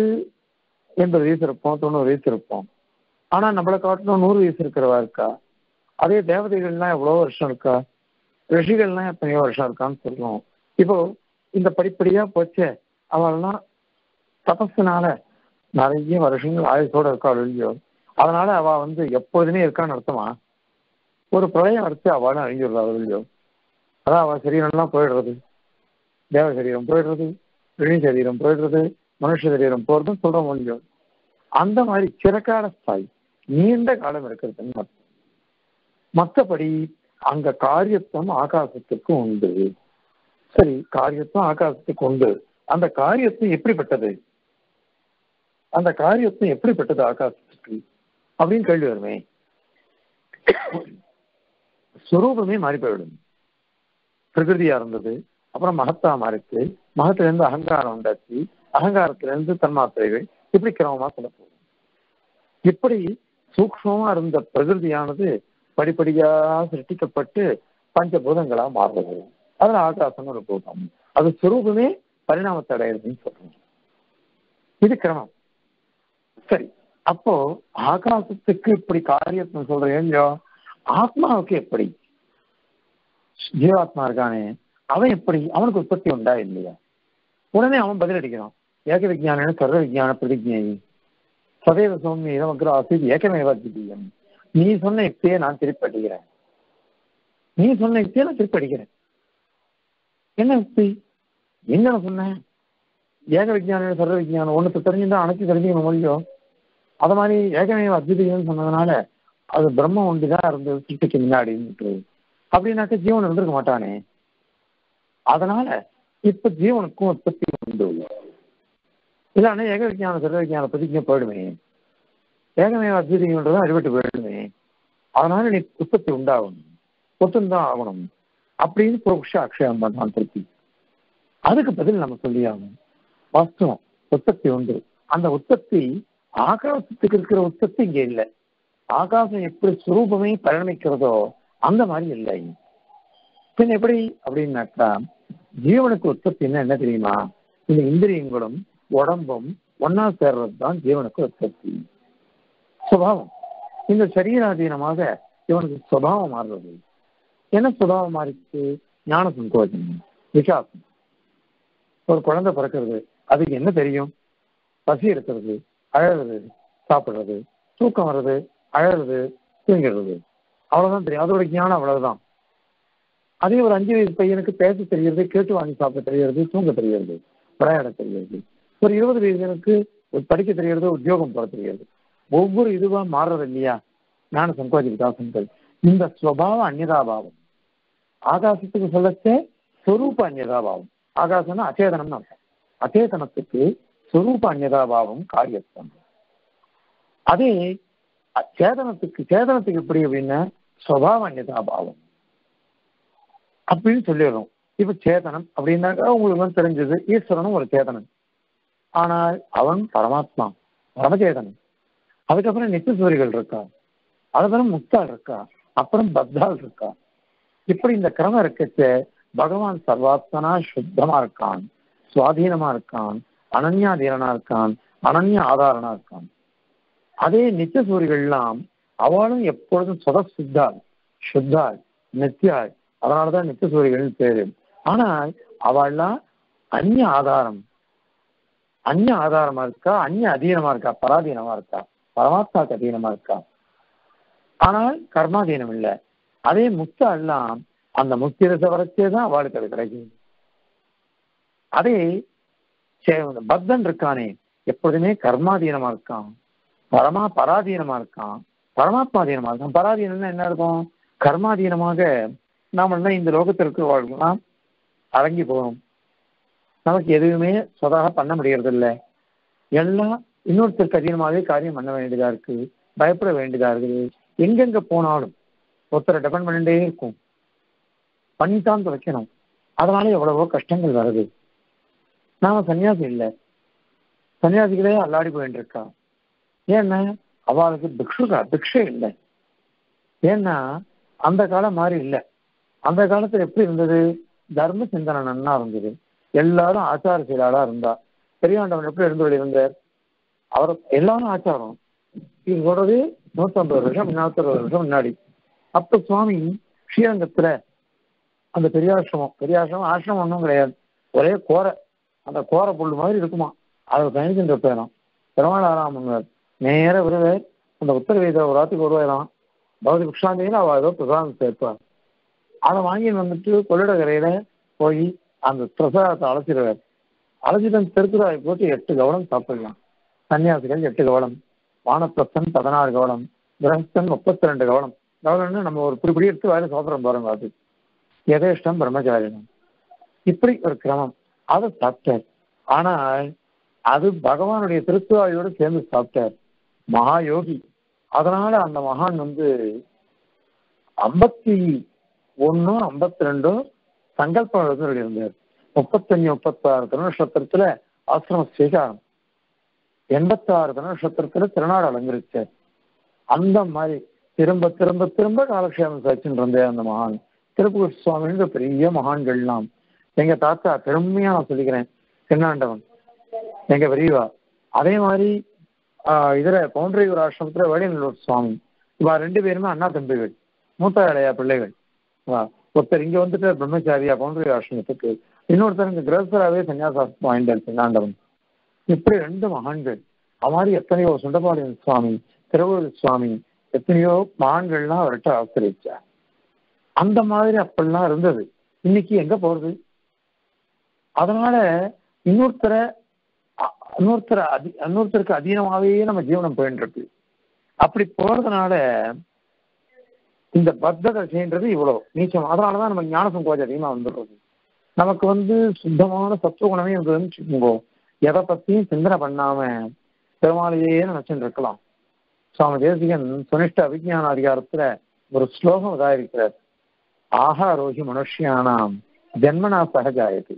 S1: எண்பது வயசு இருப்போம் தொண்ணூறு வயசு இருப்போம். ஆனா நம்மளை காட்டணும் நூறு வயசு இருக்கிறவா இருக்கா? அதே தேவதைகள்லாம் எவ்வளவு வருஷம் இருக்கா? ரிஷிகள்லாம் எத்தனையோ வருஷம் இருக்கான்னு சொல்லுவோம் இப்போ இந்த படிப்படியா போச்சே அவள்லாம் தபஸுனால நிறைய வருஷங்கள் ஆயுசோட இருக்கா இல்லையோ? அதனால அவ வந்து எப்போதுமே இருக்கான்னு அர்த்தமா? ஒரு பிரளயம் அடிச்சு அவளும் அழிஞ்சிடுறா இல்லையோ? அதான் அவ சரீரம்லாம் போயிடுறது. தேவ சரீரம் போயிடுறது ரிணி சரீரம் போயிடுறது மனுஷ சரீரம் போறதும் சொல்ற முடியும் அந்த மாதிரி சிறக்கால ஸ்தாயி நீண்ட காலம் இருக்கிறதுன்னு அர்த்தம். மற்றபடி அங்க காரியத்துவம் ஆகாசத்துக்கு உண்டு. சரி காரியத்துவம் ஆகாசத்துக்கு உண்டு. அந்த காரியத்துவம் எப்படிப்பட்டது? அந்த காரியத்துவம் எப்படிப்பட்டது ஆகாசத்துக்கு? அப்படின்னு கேள்வி வருமே. ஸ்வரூபமே மாறி போயிடும். பிரகிருதியா இருந்தது அப்புறம் மகத்தா இருக்கு. மகத்துல இருந்து அகங்காரம் உண்டாச்சு. அகங்காரத்துல இருந்து தன்மாத்திரைகள் இப்படி கிரமமா சொல்ல போகும். இப்படி சூக்மமா இருந்த பிரகிருதியானது படிப்படியா சிருஷ்டிக்கப்பட்டு பஞ்சபூதங்களா மாறுறது. அதுல ஆகாசம் ஒரு பூதம். அது சுரூபமே பரிணாமத்தை அடையிறதுன்னு சொல்றோம். இது கிரமம். சரி. அப்போ ஆகாசத்துக்கு இப்படி காரியத்தை சொல்றேன் ஆத்மாவுக்கு எப்படி? ஜீவாத்மா இருக்கானே. அவன் எப்படி? அவனுக்கு உற்பத்தி உண்டா இல்லையா? உடனே அவன் பதில் அடிக்கிறான். ஏக விஜயான சர்வ விஜயான பிரதிஜை சதேவ சௌமிய இடமக்கிற ஆசிரியர் ஏகமேவ திடீயம் நீ சொன்ன யுக்தியை நான் திருப்பி அடிக்கிறேன் நீ சொன்ன யுக்தியை நான் திருப்பி அடிக்கிறேன் என்ன யுக்தி? என்ன சொன்னேன்? ஏக விஜயான சர்வ விஜயானம் ஒன்று தெரிஞ்சுதான் அனைத்து தெரிஞ்சுக்கணும் முடியும் அது மாதிரி ஏகமேவ அத்விதீயம் சொன்னதுனால அது பிரம்ம ஒன்றுதான் இருந்தது. சிட்டிக்கு முன்னாடி அப்படின்னாக்க ஜீவன் இருந்திருக்க மாட்டானே. அதனால இப்ப ஜீவனுக்கும் உற்பத்தி உண்டு. இல்லைன்னா ஏக விஞ்ஞான சர்வ விஜயான பிரதிஜை போயிடுமே. ஏகமே அத்விதீயன்றது அடிபட்டு போயிடுமே. அதனால நீ உற்பத்தி உண்டாகும் ஒத்துந்தான் ஆகணும். அப்படின்னு புரோக்ஷ அக்ஷயம் பண்ணான் திருப்பி அதுக்கு பதில் நம்ம சொல்லியாகணும். வாஸ்தவம் உற்பத்தி உண்டு. அந்த உற்பத்தி ஆகாசத்துக்கு இருக்கிற உற்பத்தி இங்க இல்லை. ஆகாசம் எப்படி சுரூபமே பரிணமிக்கிறதோ அந்த மாதிரி இல்லை. பின் எப்படி அப்படின்னாக்கா ஜீவனுக்கு உற்பத்தி என்ன என்ன தெரியுமா? இந்த இந்திரியங்களும் உடம்பும் ஒன்னா சேர்றது தான் ஜீவனுக்கு உற்பத்தி. சுபாவம். இந்த சரீராதீனமாக இவனுக்கு சுபாவம் மாறுறது. என்ன சுபாவம் மாறிச்சு? ஞான சங்கோஜனம் விசாசம். ஒரு குழந்தை பிறக்கிறது அதுக்கு என்ன தெரியும்? பசி எடுக்கிறது அழகுறது சாப்பிடுறது தூக்கம் வர்றது அழகுறது தூங்கிடுறது. அவ்வளவுதான் தெரியும். அதோட ஞானம் அவ்வளவுதான். அதே ஒரு அஞ்சு வயது பையனுக்கு பேச தெரிகிறது கேட்டு வாங்கி சாப்பிட தெரிகிறது தூங்க தெரிகிறது விளையாட தெரிகிறது ஒரு இருபது வயசுக்கு படிக்க தெரிகிறது உத்தியோகம் போட தெரிகிறது ஒவ்வொரு இதுவா மாறுறது இல்லையா? ஞான சங்கோஜ விகாசங்கள் இந்த ஸ்வபாவம் அந்நிதாபாவம். ஆகாசத்துக்கு சொல்லச்சே ஸ்வரூப அந்நிதாபாவம். ஆகாசம்னா அச்சேதனம்னு அர்த்தம். அச்சேதனத்துக்கு ஸ்வரூப அந்நிதாபாவம் காரியத்தம் அதே சேதனத்துக்கு சேதனத்துக்கு எப்படி அப்படின்னா ஸ்வபாவ அந்நிதாபாவம். அப்படின்னு சொல்லிடுறோம் இப்ப சேதனம் அப்படின்னாக்கா உங்களுக்கு வந்து தெரிஞ்சது ஈஸ்வரனும் ஒரு சேதனன். ஆனால் அவன் பரமாத்மா பரமச்சேதனன் அதுக்கப்புறம் நித்தியசூரிகள் இருக்கா? அதுக்கப்புறம் முக்தால் இருக்கா? அப்புறம் பத்தால் இருக்கா? இப்படி இந்த கிரமம் இருக்கச்ச பகவான் சர்வாத்மனா சுத்தமா இருக்கான் சுவாதீனமா இருக்கான் அனன்யாதீரனா இருக்கான் அனன்ய ஆதாரனா இருக்கான். அதே நித்திய சூரிகள்லாம் அவளும் எப்பொழுதும் சுத சித்தாள் சுத்தாள் நித்தியாள். அதனாலதான் நித்திய சூரியன் பேரு. ஆனால் அவள்லாம் அந்நிய ஆதாரம். அந்நிய ஆதாரமா இருக்கா? அந்நிய அதீனமா இருக்கா? பராதீனமா இருக்கா? பரமாத்மாக்கு அதீனமா இருக்கா? ஆனால் கர்மாதீனம் இல்லை. அதே முக்த எல்லாம் அந்த முக்தி வரத்தே தான் அவளுக்கு அது கிடைக்கும் அதே பத்தன் இருக்கானே. எப்பொழுதுமே கர்மாதீனமா இருக்கான். பரமா பராதீனமா இருக்கான். பரமாத்மாதீனமா இருக்கான். பராதீனம்னா என்ன இருக்கும் கர்மாதீனமாக நாம் என்ன இந்த லோகத்திற்கு வாழ்க்கலாம் அடங்கி போகணும் நமக்கு எதுவுமே சொதாக பண்ண முடியறது இல்லை எல்லாம் இன்னொருத்தருக்கு அதிகமாகவே காரியம் பண்ண வேண்டியதா இருக்கு. பயப்பட வேண்டியதா இருக்குது. எங்கெங்க போனாலும் ஒருத்தரை டிபெண்ட் பண்ணிட்டே இருக்கும். பண்ணித்தான் துவைக்கணும் அதனால எவ்வளவோ கஷ்டங்கள் வருது. நாம சன்னியாசி இல்லை. சன்னியாசிகளே அல்லாடி போயிட்டு இருக்கா ஏன்னா அவளுக்கு பிக்ஷுகா பிக்ஷை இல்லை. ஏன்னா அந்த காலம் மாதிரி இல்லை. அந்த காலத்துல எப்படி இருந்தது? தர்ம சிந்தனை நன்னா இருந்தது. எல்லாரும் ஆச்சார செயலாளா இருந்தா. பெரியாண்டவன் எப்படி இருந்தவர் இருந்தார் அவர் எல்லாரும் ஆச்சாரம். இது சொல்றது நூத்தம்பது வருஷம் நாற்பது வருஷம் முன்னாடி. அப்ப சுவாமி ஸ்ரீரங்கத்துல அந்த பெரியாசிரமம் பெரியாசிரமம் ஆசிரமம் ஒன்றும் கிடையாது. ஒரே கோரை. அந்த கோரை புல் மாதிரி இருக்குமா? அதில் பயணிக்கின்ற பேரும் பெருமாளாராமன் நேர வருவார் அந்த உத்தரவேத ஒரு ராத்துக்கு வருவாராம் பௌதி புக்ஷாந்தியில் அவள் ஏதோ பிரசாதம் சேர்ப்பார். அதை வாங்கின்னு வந்துட்டு கொள்ளிடக்கரையில போய் அந்த பிரசாதத்தை அழைச்சிடுவார் அழைச்சிட்டு திருக்குறாய் போட்டு எட்டு கவலம் சாப்பிடலாம். சன்னியாசிகள் எட்டு கவனம் வானப்பிரஸ்தன் பதினாறு கவனம் கிரகஸ்தன் முப்பத்தி ரெண்டு கவலம் கவனம்னு நம்ம ஒரு குறிப்பிடி எடுத்து வாயில சாப்பிட்றோம் பாருங்க அது. எதேஷ்டம் பிரம்மச்சாரியம் இப்படி ஒரு கிரமம். அதை சாப்பிட்டார். ஆனால் அது பகவானுடைய திருத்துவாயோடு சேர்ந்து சாப்பிட்டார். மகா யோகி அதனால அந்த மகான் வந்து ஐம்பத்தி ஒன்னும் ஐம்பத்தி ரெண்டும் சங்கல்பம் இருந்தார் முப்பத்தஞ்சு முப்பத்தாறு திருநட்சத்திரத்துல ஆசிரம ஸ்வீகாரம் எண்பத்தாறு திருநட்சத்திரத்துல திருநாடு அலங்கரிச்சார் அந்த மாதிரி திரும்ப திரும்ப திரும்ப காலக்ஷேமம் சாட்சின்னு இருந்தேன் அந்த மகான். திருப்பூர் சுவாமின்ற பெரிய மகான்கள்லாம் எங்க தாத்தா பெருமையா நான் சொல்லிக்கிறேன். தென்னாண்டவன். எங்க பெரியவா. அதே மாதிரி ஆஹ் இதுல பவுண்டரியூர் ஆசிரமத்துல வேடியநல்லூர் சுவாமி. இவா ரெண்டு பேருமே அண்ணா தம்பிகள். மூத்த இளையா பிள்ளைகள். ஒருத்தர் இங்க வந்துட்டு பிரம்மச்சாரியா பவுண்டரி ஆசிரமத்துக்கு இன்னொருத்தர் இங்க கிரகஸ்தராகவே சன்னியாசாசம் வாங்கிட்டார் தென்னாண்டவன் இப்படி ரெண்டு மகான்கள் அது மாதிரி எத்தனையோ சுண்டபாளையம் சுவாமி திருவள்ளூர் சுவாமி எத்தனையோ மகான்கள்லாம் அவர்கிட்ட ஆசிரிச்சார் அந்த மாதிரி அப்படிலாம் இருந்தது. இன்னைக்கு எங்க போறது? அதனால இன்னொருத்தரை இன்னொருத்தரை அதி இன்னொருத்தருக்கு அதீனமாகவே நம்ம ஜீவனம் போயின்னு இருக்கு. அப்படி போறதுனால இந்த பத்த தசைன்றது இவ்வளவு நீச்சம். அதனாலதான் நம்ம ஞான சங்கோஜம் அதிகமா வந்துடுறது. நமக்கு வந்து சுத்தமான சத்துவ குணமே இருந்ததுன்னு வச்சுக்கோங்க. எதை பத்தியும் சிந்தனை பண்ணாம பெருமாளையே நினைச்சுட்டு இருக்கலாம். சுவாமி தேசிகன் சுனிஷ்ட அபிஜான அதிகாரத்துல ஒரு ஸ்லோகம் உதாரிக்கிறார். ஆகாரோகி மனுஷியானாம் ஜென்மனா சகஜாயதி.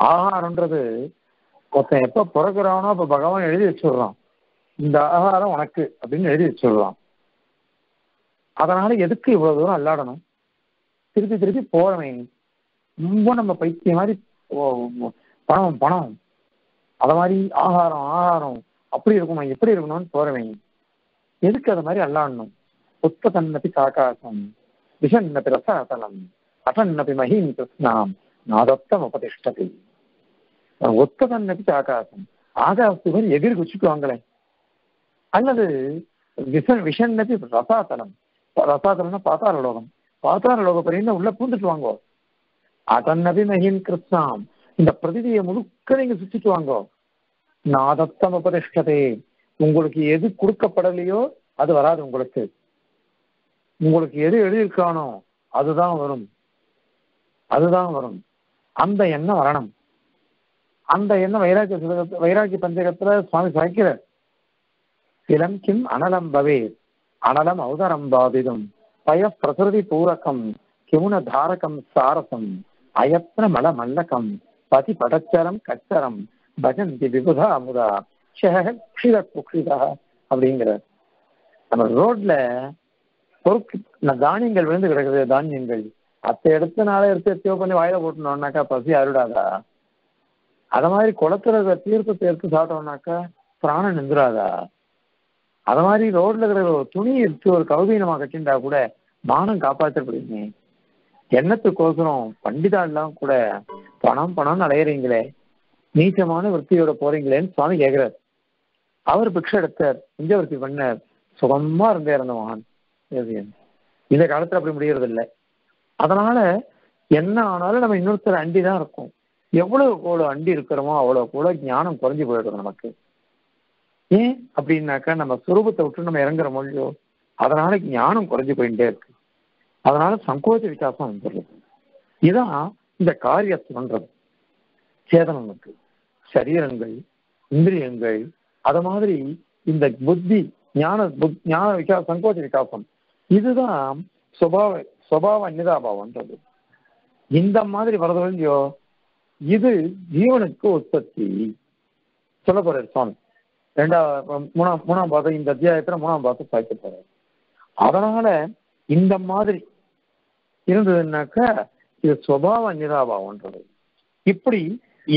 S1: ஆகாரம்ன்றது ஒருத்தன் எப்ப பிறகுறானோ அப்ப பகவான் எழுதி வச்சுடுறான். இந்த ஆகாரம் உனக்கு அப்படின்னு எழுதி வச்சுடுறான். அதனால எதுக்கு இவ்வளவு தூரம் அல்லாடணும்? திருப்பி திருப்பி போறமே. ரொம்ப நம்ம பைத்தியம் மாதிரி ஓ, பணம் பணம். அத மாதிரி ஆகாரம் ஆகாரம். அப்படி இருக்கணும் எப்படி இருக்கணும்னு போறவன் எதுக்கு அதை மாதிரி அல்லாடணும்? புத்த தன்னபி காக்காசம் ரசாசனம். ரசாசலம் அசன்னபி மஹீம் கிருஷ்ணாம். நாதத்தம் உபதிஷ்டதி. ஒத்த தன்னபி சாகாசம். ஆகாசத்து மாதிரி எகிரி குச்சிக்குவாங்களே. அல்லது விஷன் விஷன்னபி ரசாதலம் ரசாதலம்னா பாத்தார லோகம். பாத்தார லோக பரிந்து உள்ள பூந்துட்டு வாங்கோ. அதன்னபி மஹீம் கிருஷ்ணாம். இந்த பிரதிதியை முழுக்க நீங்க சுத்திட்டு வாங்கோ. நாதத்தம் உபதிஷ்டதே. உங்களுக்கு எது கொடுக்கப்படலையோ அது வராது உங்களுக்கு. உங்களுக்கு எது எழுதியிருக்கானோ அதுதான் வரும். அதுதான் வரும். அந்த எண்ணம் வரணும். அந்த எண்ணம் வைராக்கிய வைராக்கிய பஞ்சகத்துல சுவாமி சாய்க்கிறார் இளம் கிம் அனலம்பவே அனலம் அவதரம் பாதிதம் பய பிரகிருதி பூரகம் கிமுன தாரகம் சாரசம் அயத்ன மல மல்லகம் பதி படச்சரம் கச்சரம் பஜந்தி விபுதா அமுதா ஷித குஷிதா அப்படிங்கிறார். நம்ம ரோட்ல பொறுக்கு தானியங்கள் விழுந்து கிடக்குது தானியங்கள். அத்த எடுத்தனால எடுத்து எத்தியோ பண்ணி வாயில போட்டணும்னாக்கா பசி அருடாதா? அத மாதிரி குளத்துல தீர்ப்பு தேர்த்து சாப்பிட்டோம்னாக்கா பிராணம் நிந்துடாதா அத மாதிரி ரோட்ல இருக்கிற ஒரு துணி எடுத்து ஒரு கௌபீனமா கட்டிண்டா கூட மானம் காப்பாற்றப்படுங்க எண்ணத்துக்கோசரம் பண்டிதா எல்லாம் கூட பணம் பணம்னு அலையறீங்களே. நீச்சமான விற்பியோட போறீங்களேன்னு சுவாமி கேட்கிறார் அவர் பிக்ஷை எடுத்தார். குஞ்சவர்த்தி பண்ணார். சுகமா இருந்தே இருந்த மகான். இந்த காலத்துல அப்படி முடியறது இல்லை அதனால என்ன ஆனாலும் நம்ம இன்னொருத்தர் அண்டி தான் இருக்கும். எவ்வளவு கூட அண்டி இருக்கிறோமோ அவ்வளவு கூட ஞானம் குறைஞ்சு போயிடும் நமக்கு. ஏன் அப்படின்னாக்கா நம்ம சுரூபத்தை விட்டு நம்ம இறங்குற மொழியோ அதனால ஞானம் குறைஞ்சு போயிட்டே இருக்கு. அதனால சங்கோச்ச விகாசம் வந்துடுது. இதான் இந்த காரியத்துன்றது சேதனனுக்கு சரீரங்கள் இந்திரியங்கள் அத மாதிரி இந்த புத்தி ஞான புத்- ஞான விகாசம் சங்கோச்ச விகாசம். இதுதான் சுபாவ சுபாவ அந்நிதாபாவன்றது இந்த மாதிரி வரது இல்லையோ இது ஜீவனுக்கு உற்பத்தி. சொல்ல போறாரு சுவாமி. ரெண்டாவது மூணாம் மூணாம் பாதம் இந்த அத்தியாயத்துல மூணாம் பாதம் சாய்க்க போறாரு. அதனால இந்த மாதிரி இருந்ததுன்னாக்கா இது சுபாவ நிராபாவன்றது இப்படி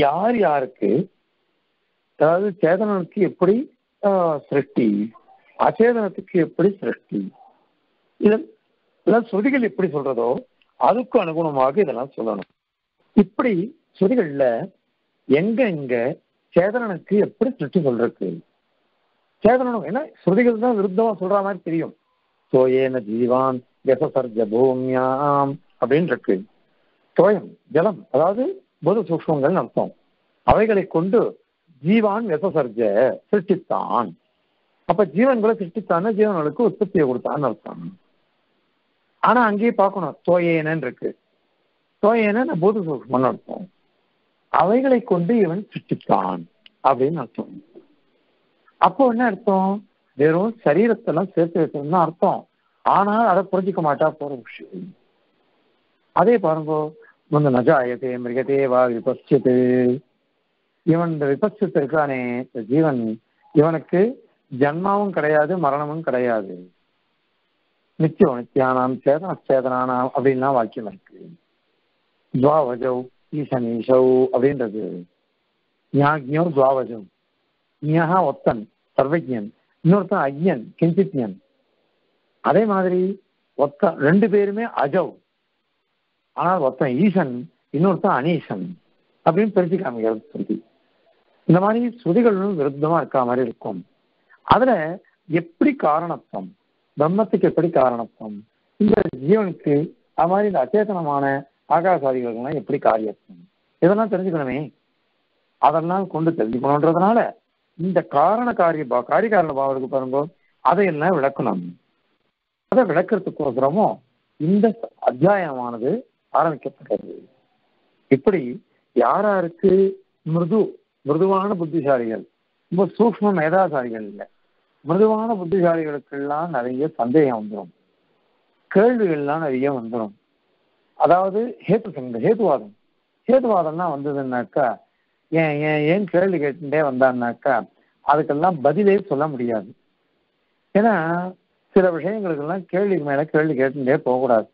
S1: யார் யாருக்கு அதாவது சேதனனுக்கு எப்படி ஆஹ், சிருஷ்டி அச்சேதனத்துக்கு எப்படி சிருஷ்டி இதெல்லாம் ஸ்ருதிகள் எப்படி சொல்றதோ அதுக்கு அனுகுணமாக இதெல்லாம் சொல்லணும். இப்படி ஸ்ருதிகள்ல எங்க எங்க சேதனனுக்கு எப்படி சிருஷ்டி சொல்றது சேதனனும் ஏன்னா ஸ்ருதிகள் தான் விருத்தமா சொல்ற மாதிரி தெரியும். சோயேன ஜீவான் யசசர்ஜ பூமியாம் அப்படின்னு இருக்கு சோயம் ஜலம் அதாவது பொது சூக்மங்கள் அர்த்தம். அவைகளை கொண்டு ஜீவான் வெசசர்ஜ சிருஷ்டித்தான். அப்ப ஜீவன்களை சிருஷ்டித்தான ஜீவன்களுக்கு உற்பத்தியை கொடுத்தான்னு அர்த்தம். ஆனா அங்கேயே பார்க்கணும் தோயேனன் இருக்கு தோயேன பூத சூக்மன் அர்த்தம். அவைகளை கொண்டு இவன் சிருஷ்டித்தான் அப்படின்னு அர்த்தம். அப்போ என்ன அர்த்தம்? வெறும் சரீரத்தெல்லாம் சேர்த்து வைக்கணும்னு அர்த்தம். ஆனால் அதை புரிஞ்சிக்க மாட்டா போற விஷயம் அதே பாருங்க முந்த நஜாயத்தே மிருகத்தே வா விபட்சியது இவன் இந்த விபட்சத்து இருக்கானே இந்த ஜீவன். இவனுக்கு ஜன்மாவும் கிடையாது மரணமும் கிடையாது. நித்தியம் நித்தியானாம் சேதன சேதனானாம் அப்படின்லாம் வாக்கியம் இருக்கு. துவாவஜௌ ஈசனீஷௌ அப்படின்றது. ஞாக்ஞோ துவாவஜம் ஞா ஒத்தன் சர்வஜன் இன்னொருத்தன் அஜ்யன் கிஞ்சித்யன் அதே மாதிரி ஒத்த ரெண்டு பேருமே அஜவ். ஆனால் ஒருத்தன் ஈசன் இன்னொருத்தன் அனீசன் அப்படின்னு பிரிச்சு காமிக்கிறது ஸ்ருதி. இந்த மாதிரி ஸ்ருதிகளும் விருத்தமா இருக்கா மாதிரி இருக்கும். அதுல எப்படி காரணத்துவம் பிரம்மத்துக்கு எப்படி காரணத்துவம் இந்த ஜீவனுக்கு அது மாதிரி இந்த அச்சேதனமான ஆகாசாதிகளுக்கெல்லாம் எப்படி காரியத்துவம்? இதெல்லாம் தெரிஞ்சுக்கணுமே. அதெல்லாம் கொண்டு தெரிஞ்சுக்கணுன்றதுனால இந்த காரண காரிய பா பாவம் இருக்கு பாருங்க அதையெல்லாம் விளக்கணும். அதை விளக்கிறதுக்கோசரமும் இந்த அத்தியாயமானது ஆரம்பிக்கப்பட்டது. இப்படி யார் யாருக்கு மிருது மிருதுவான புத்திசாலிகள் ரொம்ப சூக்ம மேதாசாலிகள் இல்லை மிருதுவான புத்திசாலிகளுக்கெல்லாம் நிறைய சந்தேகம் வந்துடும் கேள்விகள்லாம் நிறைய வந்துடும் அதாவது ஹேத்து சங்க ஹேத்துவாதம். ஹேத்துவாதம்னா வந்ததுன்னாக்கா ஏன் ஏன் ஏன் கேள்வி கேட்டுட்டே வந்தான்னாக்கா அதுக்கெல்லாம் பதிலே சொல்ல முடியாது. ஏன்னா சில விஷயங்களுக்கெல்லாம் கேள்விக்கு மேல கேள்வி கேட்டுட்டே போகக்கூடாது.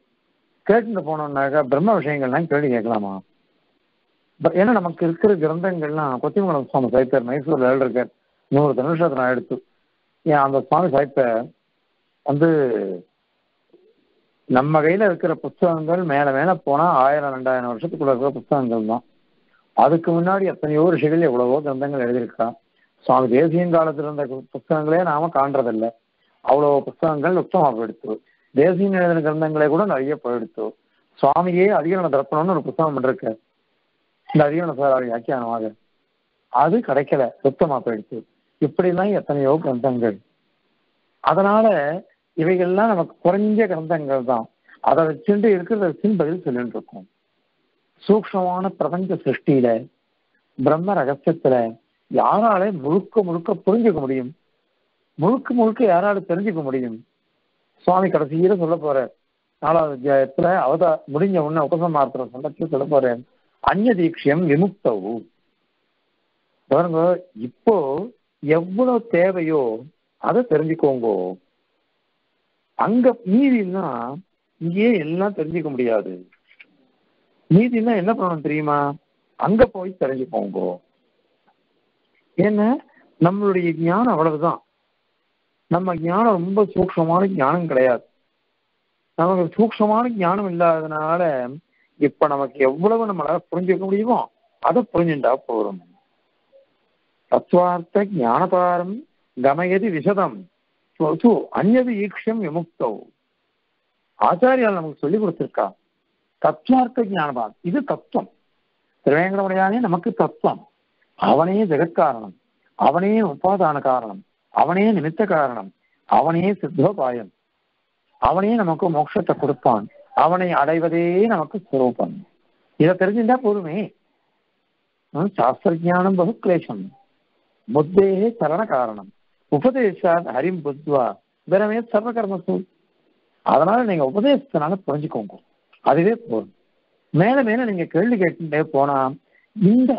S1: கேட்டுட்டு போனோம்னாக்கா பிரம்ம விஷயங்கள்லாம் கேள்வி கேட்கலாமா? ஏன்னா நமக்கு இருக்கிற கிரந்தங்கள்லாம் கொத்திமங்கலம் சுவாமி சாய்ப்பார் மைசூர்ல எழுதிருக்கார் நூறு தனுஷத்தை நான் எடுத்து ஏன் அந்த சுவாமி சாய்ப்ப வந்து நம்ம கையில இருக்கிற புஸ்தகங்கள் மேல மேல போனா ஆயிரம் ரெண்டாயிரம் வருஷத்துக்குள்ள இருக்கிற புஸ்தகங்கள் தான் அதுக்கு முன்னாடி எத்தனையோ ரிஷிகள் எவ்வளவோ கிரந்தங்கள் எழுதியிருக்கா சுவாமி தேசியம் காலத்துல இருந்த புஸ்தகங்களே நாம காண்றதில்லை. அவ்வளோ புஸ்தகங்கள் உத்தமாக போயிடுத்து. தேசியம் எழுதின கிரந்தங்களே கூட நிறைய போயிடுத்து. சுவாமியே அதிகரண தர்ப்பணம்னு ஒரு புஸ்தகம் பண்ணிருக்க இந்த அதிகரண சார் வியாக்கியானமாக. அது கிடைக்கல. சுத்தமா போயிடுச்சு இப்படிலாம் எத்தனையோ கிரந்தங்கள். அதனால இவைகள்லாம் நமக்கு குறைஞ்ச கிரந்தங்கள் தான் அதை வச்சுட்டு இருக்கிறத வச்சுன்னு பதில் சொல்லிட்டு இருக்கோம். சூக்ஷமான பிரபஞ்ச சிருஷ்டியில பிரம்ம ரகசியத்துல யாரால முழுக்க முழுக்க புரிஞ்சுக்க முடியும். முழுக்க முழுக்க யாரால தெரிஞ்சுக்க முடியும். சுவாமி கடைசியில சொல்ல போற நாலாவது அத்தியாயத்துல அவதா முடிஞ்ச உடனே உபசமார்த்தம் சொல்லத்துல சொல்ல போற அந்நிய தீட்சியம் விமுக்தவு. பாருங்க இப்போ எவ்வளவு தேவையோ அதை தெரிஞ்சுக்கோங்க. அங்க மீதினா இங்கேயே எல்லாம் தெரிஞ்சுக்க முடியாது. மீதினா என்ன பண்ணணும் தெரியுமா? அங்க போய் தெரிஞ்சு போங்கோ ஏன்னா நம்மளுடைய ஞானம் அவ்வளவுதான். நம்ம ஞானம் ரொம்ப சூக்ஷமான ஞானம் கிடையாது. நமக்கு சூக்ஷமான ஞானம் இல்லாததுனால இப்ப நமக்கு எவ்வளவு நம்மளால புரிஞ்சுக்க முடியுமோ அதை புரிஞ்சுட்டா போறோம் தத்துவார்த்த ஞானபாரம் கமயதி விசதம் அந்நது ஈக்ஷம் விமுக்தோ. ஆச்சாரியால் நமக்கு சொல்லி கொடுத்திருக்கா. தத்துவார்த்த ஞானபாரம் இது தத்துவம். திருவேங்கடமுடையானே நமக்கு தத்துவம். அவனே ஜெகத்காரணம். அவனே உபாதான காரணம். அவனே நிமித்த காரணம். அவனே சித்தோபாயம். அவனே நமக்கு மோட்சத்தை கொடுப்பான். அவனை அடைவதே நமக்கு சுரூபம். இதை தெரிஞ்சுட்டா போதுமே. சாஸ்திர ஜானம் பகு கிளேஷம் புத்தேகே சரண காரணம் உபதேசாத் ஹரிம் புத்வா. விரமே சர்வ கர்மசு அதனால நீங்க உபதேசத்தினால புரிஞ்சுக்கோங்க. அதுவே போதும். மேல மேல நீங்க கேள்வி கேட்டுட்டே போனா இந்த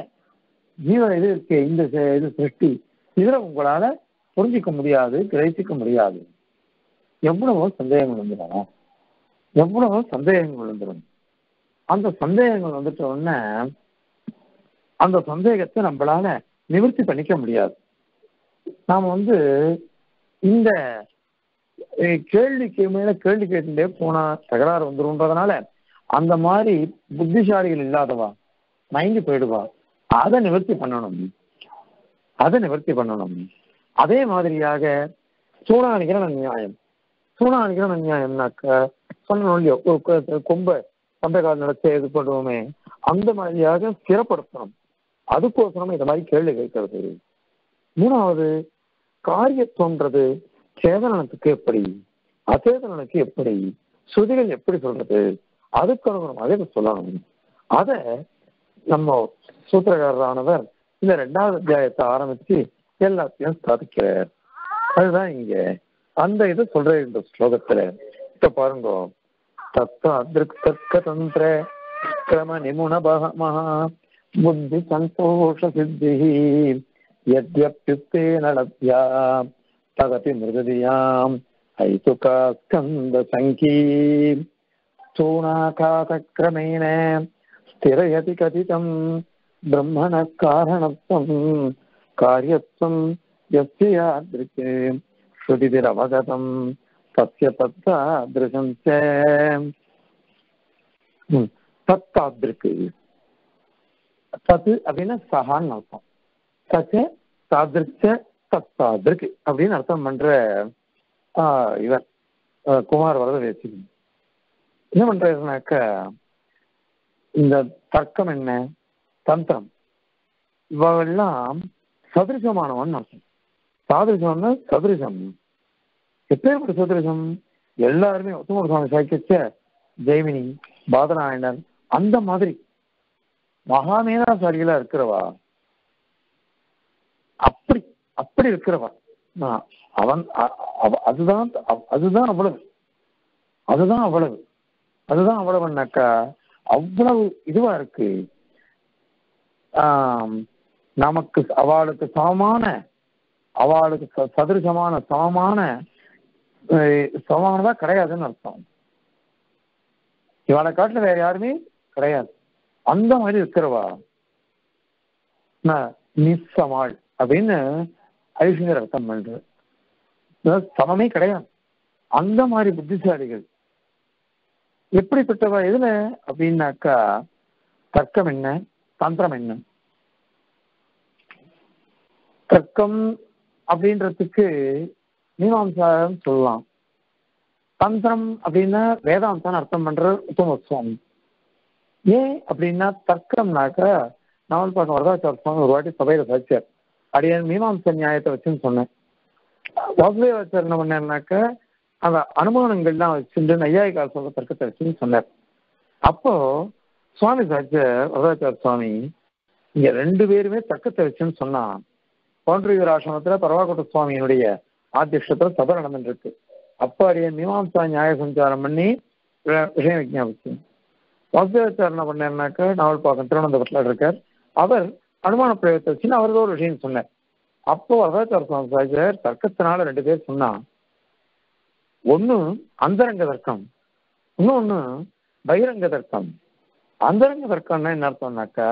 S1: ஜீவ இது இருக்கு இந்த இது சிருஷ்டி இதுல உங்களால புரிஞ்சிக்க முடியாது கிரகிச்சிக்க முடியாது. எவ்வளவோ சந்தேகங்கள் வந்துடும். எவ்வளவோ சந்தேகங்கள் வந்துடும். அந்த சந்தேகங்கள் வந்துட்ட உடனே அந்த சந்தேகத்தை நம்மளால நிவர்த்தி பண்ணிக்க முடியாது. நாம வந்து இந்த கேள்விக்கு மேல கேள்வி கேட்டுட்டே போனா தகராறு வந்துரும்ன்றதுனால அந்த மாதிரி புத்திசாலிகள் இல்லாதவா? மயங்கி போயிடுவா. அதை நிவர்த்தி பண்ணணும். அதை நிவர்த்தி பண்ணணும். அதே மாதிரியாக சூடானிக்கிற நியாயம் சூடானிக்கிற நியாயம்னாக்க சொன்னோம் இல்லையோ ஒரு கொம்பை சந்தை கால நடத்த இது பண்ணுவோமே அந்த மாதிரியாக ஸ்திரப்படுத்தணும். அதுக்கோசரம் இந்த மாதிரி கேள்வி கேட்கறது. மூணாவது காரியத்துவன்றது சேதனத்துக்கு எப்படி? அச்சேதனனுக்கு எப்படி? சுதிகள் எப்படி சொல்றது? அதுக்கு அனுகுணமாக சொல்லணும் அத நம்ம சூத்திரகாரரானவர் இந்த ரெண்டாவது அத்தியாயத்தை ஆரம்பிச்சு எல்லாத்தையும் ஸ்தாபிக்கிறார் அதுதான் இங்க. அந்த இதை சொல்ற இந்த ஸ்லோகத்துல. இப்ப பாருங்க. தத்துவ அதிருக் தந்திர கிரம நிமுண புத்தி சந்தோஷ சித்தி யத்யப்யுக்தே நடத்தியா ததபி மிருகதியாம் ஐதுகா ஸ்கந்த சங்கீ स्थूणाघातक्रमेण स्थिरयति कथितम् ब्रह्मणः कारणत्वम् कार्यत्वम् यस्य यादृक् श्रुतिभिरवगतम् तस्य तत्तादृशम् च ம், தத்தாதிருக்கு தத்து அப்படின்னா சகான்னு அர்த்தம் சச்ச தாதிருச்ச தத்தாதிருக்கு அப்படின்னு அர்த்தம் பண்ற ஆஹ், இவர் ஆஹ், குமார் வரத பேசி என்ன பண்றாருனாக்க இந்த தர்க்கம் என்ன? தந்திரம். இவெல்லாம் சதிருஷமானவன் அர்த்தம் சாதிருஷம்னா சதிருஷம் எப்பேற்பட்ட சதுரிசம்? எல்லாருமே உத்தமர் சுவாமி சாய்க்கிச்ச ஜெய்மினி பாதநாயணன் அந்த மாதிரி மகாமேதாசாரிகளா இருக்கிறவா? அப்படி அப்படி இருக்கிறவா? ஆஹ் அவன் அவ- அதுதான் அதுதான் அவ்வளவு. அதுதான் அவ்வளவு. அதுதான் அவ்வளவுனாக்கா அவ்வளவு இதுவா இருக்கு. நமக்கு அவளுக்கு சமமான அவளுக்கு ச- சதுரசமான சமமான சமமானதா கிடையாதுன்னு அர்த்தம். இவளை காட்டுல வேற யாருமே கிடையாது. அந்த மாதிரி இருக்கிறவா? நிசமாள் அப்படின்னு ஐஸ்வர்யர் அர்த்தம் பண்றது சமமே கிடையாது. அந்த மாதிரி புத்திசாலிகள் எப்படிப்பட்டவா எதுல? அப்படின்னாக்கா தர்க்கம் என்ன? தந்திரம் என்ன? தர்க்கம் அப்படின்றதுக்கு மீமாம்சாரம் சொல்லலாம். தந்திரம் அப்படின்னா வேதாந்தம் அர்த்தம் பண்ற உத்தம சுவாமி. ஏன் அப்படின்னா தர்க்கம்னாக்கா நான் பார்க்க வரதாச்சார சுவாமி ஒரு வாட்டி சபையில சாச்சார் அப்படியே மீமாம்ச நியாயத்தை வச்சுன்னு சொன்னேன். வாசுதேவாச்சார் என்ன பண்ணாருனாக்க அந்த அனுமானங்கள்லாம் வச்சுட்டு நையாயிகால் சொல்ற தர்க்கத்தை வச்சுன்னு சொன்னார். அப்போ சுவாமி சாச்சர் வரதாச்சார சுவாமி இங்க ரெண்டு பேருமே தர்க்கத்தை வச்சுன்னு சொன்னா பவுண்டரியூர் ஆசிரமத்துல பரவாக்கோட்ட சுவாமியினுடைய ஆத்தியத்துல சபை நடந்துட்டு இருக்கு அப்போ அடியன் மீமாம்சா நியாய சஞ்சாரம் பண்ணி விஷயம் விஜாபிச்சு வாசுதேவாச்சார் என்ன பண்ணாருனாக்க நாவல்பாக்கம் திருவனந்தபுரத்தில் இருக்கார். அவர் அனுமான பிரயோகத்தை வச்சுன்னு அவரது ஒரு விஷயம் சொன்னார். அப்போ வரதாச்சார சுவாமி சாச்சர் தர்க்கத்தினால ரெண்டு பேர் சொன்னா ஒன்று அந்தரங்க தர்க்கம் இன்னொன்னு பகிரங்க தர்க்கம். அந்தரங்க தர்க்கம்னா என்ன அர்த்தம்னாக்கா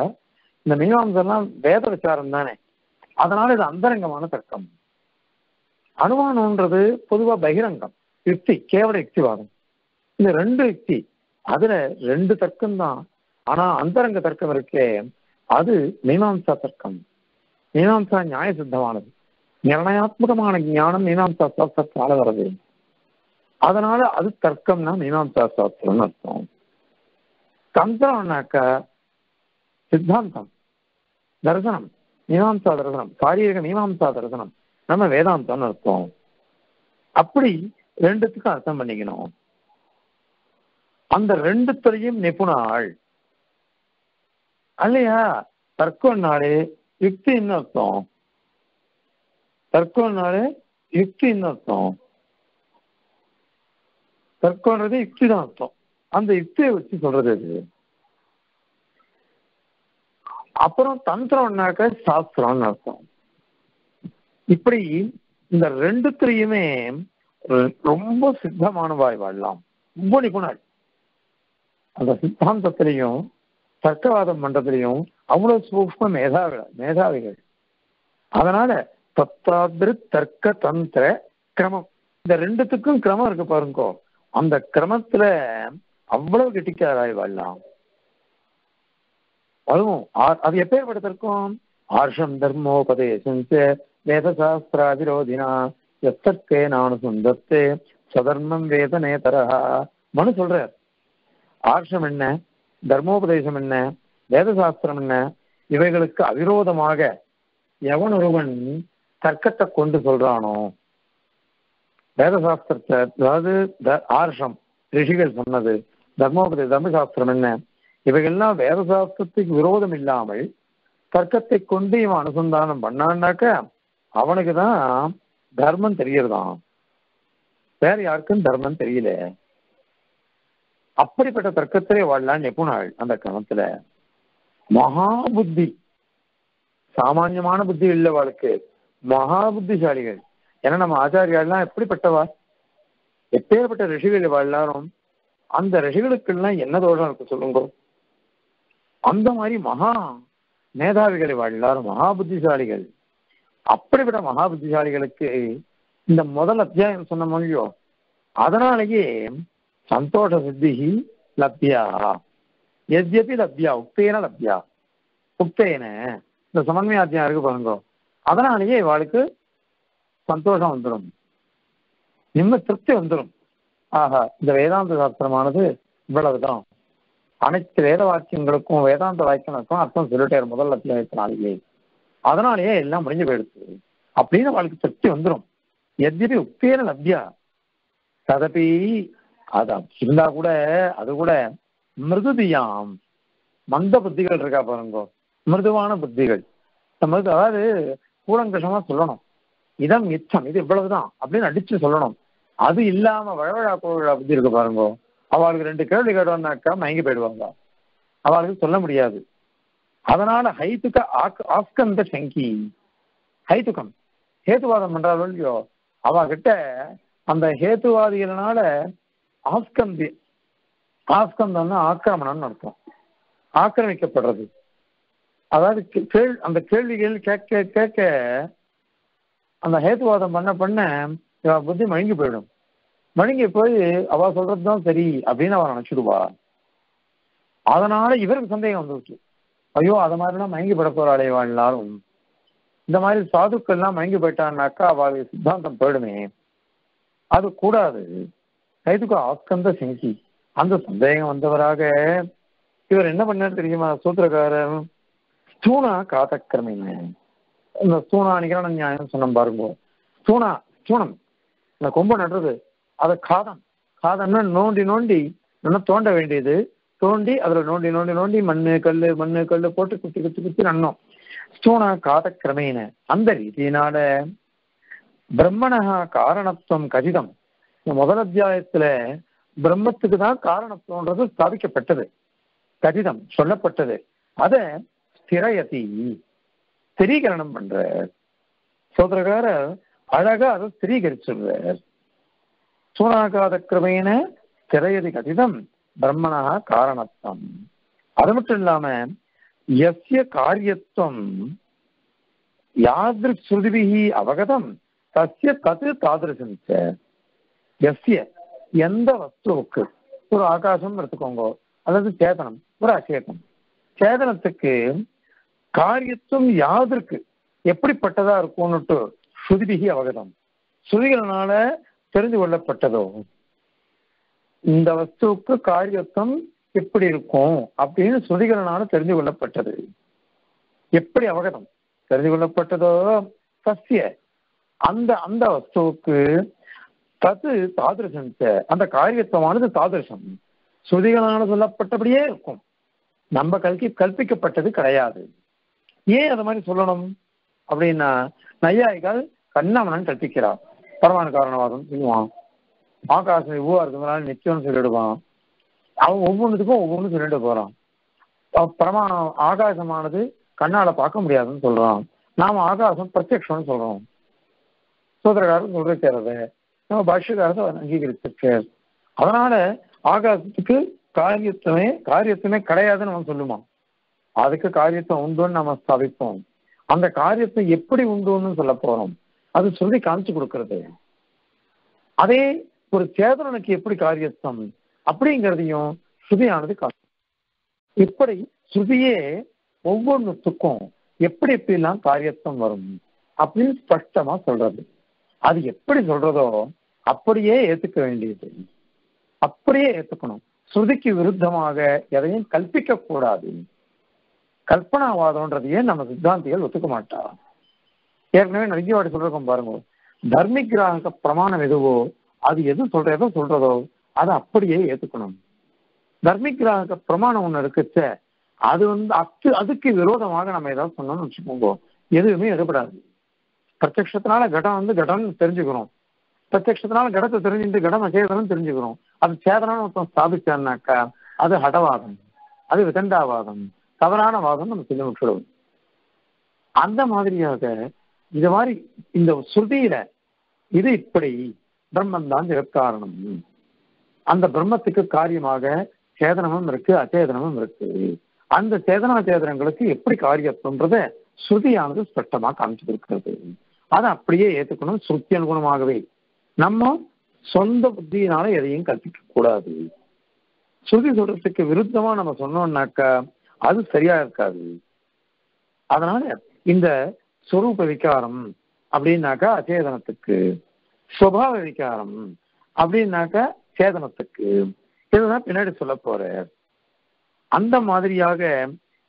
S1: இந்த மீமாம்சம்லாம் வேத விசாரம் தானே. அதனால இது அந்தரங்கமான தர்க்கம். அனுமானம்ன்றது பொதுவா பகிரங்கம் யுக்தி கேவல யுக்திவாதம். இந்த ரெண்டு யுக்தி அதுல ரெண்டு தர்க்கம் தான் ஆனா அந்தரங்க தர்க்கம் இருக்கே அது மீமாம்சா தர்க்கம். மீமாம்சா நியாய சித்தமானது நிர்ணயாத்மகமான ஞானம் மீமாம்சா சாஸ்திரத்தால வருது. அதனால அது தர்க்கம்னா மீமாம்சா சாஸ்திரம்னு அர்த்தம். தந்திரம்னாக்க சித்தாந்தம் தரிசனம் மீமாம்சா தரிசனம் சாரீரக மீமாம்சா தரிசனம் நம்ம வேதாந்தம்னு அர்த்தம். அப்படி ரெண்டுத்துக்கும் அர்த்தம் பண்ணிக்கணும். அந்த ரெண்டுத்துறையும் நிபுணாள். அல்லையா? தர்க்கம்னாலே யுக்தின்னு அர்த்தம். தர்க்கம்னாலே யுக்தின்னு அர்த்தம். தர்க்கம்ன்றது யுக்தி தான் அர்த்தம். அந்த யுக்தியை வச்சு சொல்றது அது அப்புறம் தந்திரம்னாக்க சாஸ்திரம்னு அர்த்தம். இப்படி இந்த ரெண்டுத்திலையுமே ரொம்ப சித்தமானவாய் வாழலாம். ரொம்ப நிபுணர் அந்த சித்தாந்தத்திலையும் தர்க்கவாதம் பண்றதுலையும் அவ்வளவு சூக்ம மேதாவிகள் மேதாவிகள். அதனால தத்தாதிரு தர்க்க தந்திர கிரமம். இந்த ரெண்டுத்துக்கும் கிரமம் இருக்கு பாருங்கோ. அந்த கிரமத்துல அவ்வளவு கெட்டிக்காராய் வாழலாம் அதுவும் ஆ- அது எப்பேற்படுத்திருக்கும் தர்க்கம் ஆர்ஷம் தர்மோபதேசம் வேதசாஸ்திராதிரோதினா எத்தக்கே நானு சுந்தத்தே சதர்மம் வேதனே தரஹா. மனு சொல்றார். ஆர்ஷம் என்ன? தர்மோபதேசம் என்ன? வேதசாஸ்திரம் என்ன? இவைகளுக்கு அவிரோதமாக எவன் ஒருவன் தர்க்கத்தை கொண்டு சொல்றானோ வேதசாஸ்திரத்தை அதாவது த- ஆர்ஷம் ரிஷிகள் சொன்னது தர்மோபதி தர்மசாஸ்திரம் என்ன? இவைகள்லாம் வேதசாஸ்திரத்துக்கு விரோதம் இல்லாமல் தர்க்கத்தை கொண்டு இவன் அனுசந்தானம் பண்ணான்னாக்க அவனுக்கு தான் தர்மம் தெரியறதாம். வேற யாருக்கும் தர்மம் தெரியல. அப்படிப்பட்ட தர்க்கத்திலே வாழலாம் நிபுணாள் அந்த கிரமத்துல மகா புத்தி சாமானியமான புத்தி இல்லை வாழ்க்கை மகா புத்திசாலிகள். ஏன்னா நம்ம ஆச்சாரியாலாம் எப்படிப்பட்டவா? எப்பேற்பட்ட ரிஷிகள் எல்லாரும் அந்த ரிஷிகளுக்கெல்லாம் என்ன தோஷம் இருக்கு சொல்லுங்க? அந்த மாதிரி மகா மேதாவிகளை எல்லாரும் மகா புத்திசாலிகள். அப்படிப்பட்ட மகா புத்திசாலிகளுக்கு இந்த முதல் அத்தியாயம் சொன்ன மொழியோ அதனாலேயே சந்தோஷ சித்திகி லப்யா. எத்யபி லப்யா உக்தேன லப்யா. உக்தேன இந்த சமன்மய அத்தியாயம் இருக்கு பாருங்க. அதனாலேயே இவாளுக்கு சந்தோஷம் வந்துடும் நிம்ம திருப்தி வந்துடும் ஆஹா இந்த வேதாந்த சாஸ்திரமானது இவ்வளவுதான். அனைத்து வேத வாக்கியங்களுக்கும் வேதாந்த வாக்கியங்களுக்கும் அர்த்தம் சொல்லிட்டாரு முதல் அத்தியாயத்தினாலேயே அதனாலேயே எல்லாம் முடிஞ்சு போயிடுச்சு. அப்படின்னு அவளுக்கு திருப்தி வந்துடும் எதிரி உக்தேன லப்யா ததபி அதான் இருந்தா கூட அது கூட மிருதுதியாம். மந்த புத்திகள் இருக்கா பாருங்க. மிருதுவான புத்திகள். மிருது அதாவது கூலங்கஷமா சொல்லணும். இதம் மிச்சம் இது இவ்வளவுதான் அப்படின்னு அடிச்சு சொல்லணும். அது இல்லாம வழவழா கோழா புத்தி இருக்கு பாருங்க. அவளுக்கு ரெண்டு கேள்வி கேட்டோம்னாக்கா மயங்கி போயிடுவாங்க. அவளுக்கு சொல்ல முடியாது. அதனால ஹைத்துக்க ஆக்- ஆஸ்கந்த சங்கி. ஹைத்துக்கம் ஹேத்துவாதம் பண்றாள் இல்லையோ? அவ கிட்ட அந்த ஹேத்துவாதிகளால ஆஸ்கந்தி ஆஸ்கந்தம்னா ஆக்கிரமணம்னு அர்த்தம். ஆக்கிரமிக்கப்படுறது. அதாவது கே- கேள் அந்த கேள்விகள் கேட்க கேட்க அந்த ஹேத்துவாதம் பண்ண பண்ண இவ புத்தி மழுங்கி போயிடும். மழுங்கி போய் அவ சொல்றதுதான் சரி அப்படின்னு அவன் நினைச்சிடுவா. அதனால இவருக்கு சந்தேகம் வந்துருச்சு. ஐயோ அதை மாதிரிலாம் மயங்கி பட போறாளே இவள் எல்லாரும். இந்த மாதிரி சாதுக்கள்லாம் மயங்கி போயிட்டான்னாக்கா அவளுடைய சித்தாந்தம் போயிடுமே. அது கூடாது. கைதுக்கு ஆஸ்கந்த சிங்கி அந்த சந்தேகம் வந்தவராக இவர் என்ன பண்ணார் தெரியுமா? சூத்திரக்காரர் ஸ்தூணா காத்தக்கிரமிங்க இந்த ஸ்தூணா நிகரண நியாயம் சொன்ன பாருங்க. ஸ்தூணா ஸ்தூணம் இந்த கொம்பு நடுறது. அதை காதம். காதம்னா நோண்டி நோண்டி நல்லா தோண்ட வேண்டியது. தோண்டி அதுல நோண்டி நோண்டி நோண்டி மண்ணு கல்லு மண்ணு கல்லு போட்டு குத்தி குத்தி குத்தி நன்னோம். ஸ்தூணா கிரமேன அந்த ரீதியினால பிரம்மணா காரணத்துவம் கதிதம் இந்த முதல் அத்தியாயத்துல பிரம்மத்துக்கு தான் காரணத்துவன்றது ஸ்தாபிக்கப்பட்டது. கதிதம் சொல்லப்பட்டது. அத ஸ்திரயதி. ஸ்திரீகரணம் பண்றார் சோதரகார அழகா அதை ஸ்திரீகரிச்சுடுறார். சூனாகாத கிருமையின திரையதி கதிதம் பிரம்மணா காரணத்துவம் அது மட்டும் இல்லாம எஸ்ய காரியத்துவம் யாதிருக் ஸ்ருதிபிகி அவகதம் தஸ்ய தது தாதிருஷம் எஸ்ய எந்த வஸ்துவுக்கு? ஒரு ஆகாசம் எடுத்துக்கோங்க. அல்லது சேதனம். ஒரு அச்சேதனம் சேதனத்துக்கு காரியத்துவம் யாதற்கு எப்படிப்பட்டதா இருக்கும்னுட்டு சுதிபிகி அவகதம். ஸ்ருதிகளினால தெரிந்து கொள்ளப்பட்டதோ? இந்த வஸ்துவுக்கு காரியத்துவம் எப்படி இருக்கும் அப்படின்னு ஸ்ருதிகளினால தெரிந்து கொள்ளப்பட்டது. எப்படி அவகதம்? தெரிந்து கொள்ளப்பட்டதோ? சசிய அந்த அந்த வஸ்துவுக்கு தது தாதிருஷம் அந்த காரியத்துவமானது தாதிருஷம். ஸ்ருதிகளான சொல்லப்பட்டபடியே இருக்கும். நம்ம கல்கி கல்பிக்கப்பட்டது கிடையாது. ஏன் அது மாதிரி சொல்லணும்? அப்படின்னா நையாய்க்கால் கண்ணாமனன் கற்பிக்கிறார். பரமான காரணவாதம். சொல்லுவான் ஆகாசம் இவ்வளோ இருக்கிறதுனால நிச்சயம்னு சொல்லிடுவான். அவன் ஒவ்வொன்றுத்துக்கும் ஒவ்வொன்றும் சொல்லிட்டு போறான். பரமா ஆகாசமானது கண்ணால பார்க்க முடியாதுன்னு சொல்றான். நாம ஆகாசம் பிரத்யக்ஷம்னு சொல்றோம். சோதரகாரர் சொல்லிருக்கிறது நம்ம பாஷ்யக்காரத்தை அவர் அங்கீகரிச்சிருக்கார் அதனால ஆகாசத்துக்கு காரியத்துமே காரியத்துமே கிடையாதுன்னு நம்ம சொல்லுமா அதுக்கு காரியத்தை உண்டுன்னு நம்ம ஸ்தாபிப்போம் அந்த காரியத்தை எப்படி உண்டுன்னு சொல்ல போறோம்? அது சொல்லி காமிச்சு கொடுக்கறது. அதே ஒரு சேதனனுக்கு எப்படி காரியத்தம் அப்படிங்கிறதையும் ஸ்ருதியானது காட்டும். இப்படி ஸ்ருதியே ஒவ்வொன்றுத்துக்கும் எப்படி எப்படிலாம் காரியத்தம் வரும் அப்படின்னு ஸ்பஷ்டமா சொல்றது. அது எப்படி சொல்றதோ அப்படியே ஏத்துக்க வேண்டியது. அப்படியே ஏத்துக்கணும். ஸ்ருதிக்கு விருத்தமாக எதையும் கல்பிக்க கூடாது கல்பனாவாதம்ன்றதையே நம்ம சித்தாந்திகள் ஒத்துக்க மாட்டா? ஏற்கனவே நடிகவாடி வாட்டி சொல்றோம் பாருங்க. தர்மிகிராக பிரமாணம் எதுவோ அது எது சொல்றதோ சொல்றதோ அதை அப்படியே ஏத்துக்கணும். தர்மிகிராக பிரமாணம் ஒண்ணு இருக்குச்ச அது வந்து அத்து அதுக்கு விரோதமாக நம்ம ஏதாவது சொன்னோம்னு வச்சுக்கோங்க. எதுவுமே எடுபடாது. பிரத்யத்தினால கடம் வந்து கடம்னு தெரிஞ்சுக்கிறோம். பிரத்யத்தினால கடத்தை தெரிஞ்சுட்டு கடம் அச்சேதனம் தெரிஞ்சுக்கிறோம். அது சேதனம் ஒருத்தன் ஸ்தாபிச்சான்னாக்கா அது ஹடவாதம் அது விதண்டாவாதம் தவறான வாதம் நம்ம சொல்லி விட்டுடுவோம் அந்த மாதிரியாக இது மாதிரி இந்த ஸ்ருதியில இது இப்படி பிரம்மன் தான் ஜெகத்காரணம் அந்த பிரம்மத்துக்கு காரியமாக சேதனமும் இருக்கு அச்சேதனமும் இருக்கு. அந்த சேதன சேதனங்களுக்கு எப்படி காரியத்துன்றத ஸ்ருதியானது ஸ்பஷ்டமா காமிச்சு அதை அப்படியே ஏத்துக்கணும் ஸ்ருதி அனுகுணமாகவே. நம்ம சொந்த புத்தியினால எதையும் கற்பிக்க கூடாது ஸ்ருதி சொல்றதுக்கு விருத்தமா நம்ம சொன்னோம்னாக்கா அது சரியா இருக்காது. அதனால இந்த சொரூப விகாரம் அப்படின்னாக்கா அச்சேதனத்துக்கு சுபாவ விகாரம் அப்படின்னாக்கா சேதனத்துக்கு. இதுதான் பின்னாடி சொல்ல போற. அந்த மாதிரியாக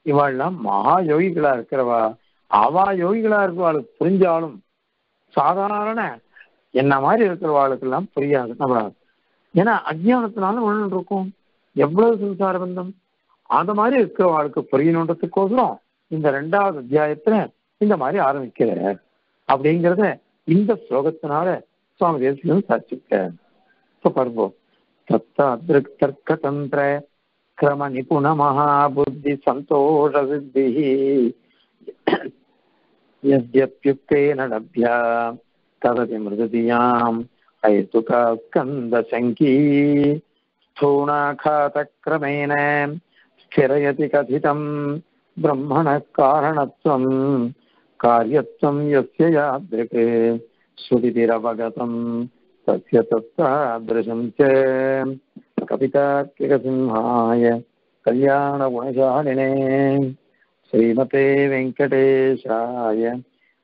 S1: இவாள்லாம் மகா யோகிகளா இருக்கிறவா? அவா யோகிகளா இருக்கிறவாளுக்கு புரிஞ்சாலும் சாதாரண என்ன மாதிரி இருக்கிறவாளுக்கு எல்லாம் புரியாது. நம்ம ஏன்னா அஜ்ஞானத்தினால ஒன்று இருக்கும் எவ்வளவு சம்சார பந்தம்? அந்த மாதிரி இருக்கிறவாளுக்கு புரியணுன்றதுக்கோசரம் இந்த ரெண்டாவது அத்தியாயத்துல இந்த மாதிரி ஆரம்பிக்கிறார் அப்படிங்கிறத இந்த ஸ்லோகத்தினால சுவாமி தேசியம் சாட்சிக்க இப்ப பாருங்க தத்தாத்ருக் தர்க்க தந்திர கிரம நிபுண மகாபுத்தி சந்தோஷ சித்தி यद्यप्युक्तेन लभ्या तदपि मृदतीयाम् हैतुका स्कन्दशङ्की स्थूणाघातक्रमेण स्थिरयति कथितम् ब्रह्मणः कारणत्वम् कार्यत्वम् यस्य यादृक् श्रुतिरवगतम् तस्य तत्तादृशम् च कवितात्मिकसिंहाय कल्याणगुणशालिने श्रीमते वेङ्कटेशाय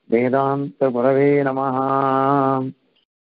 S1: वेदान्तगुरवे नमः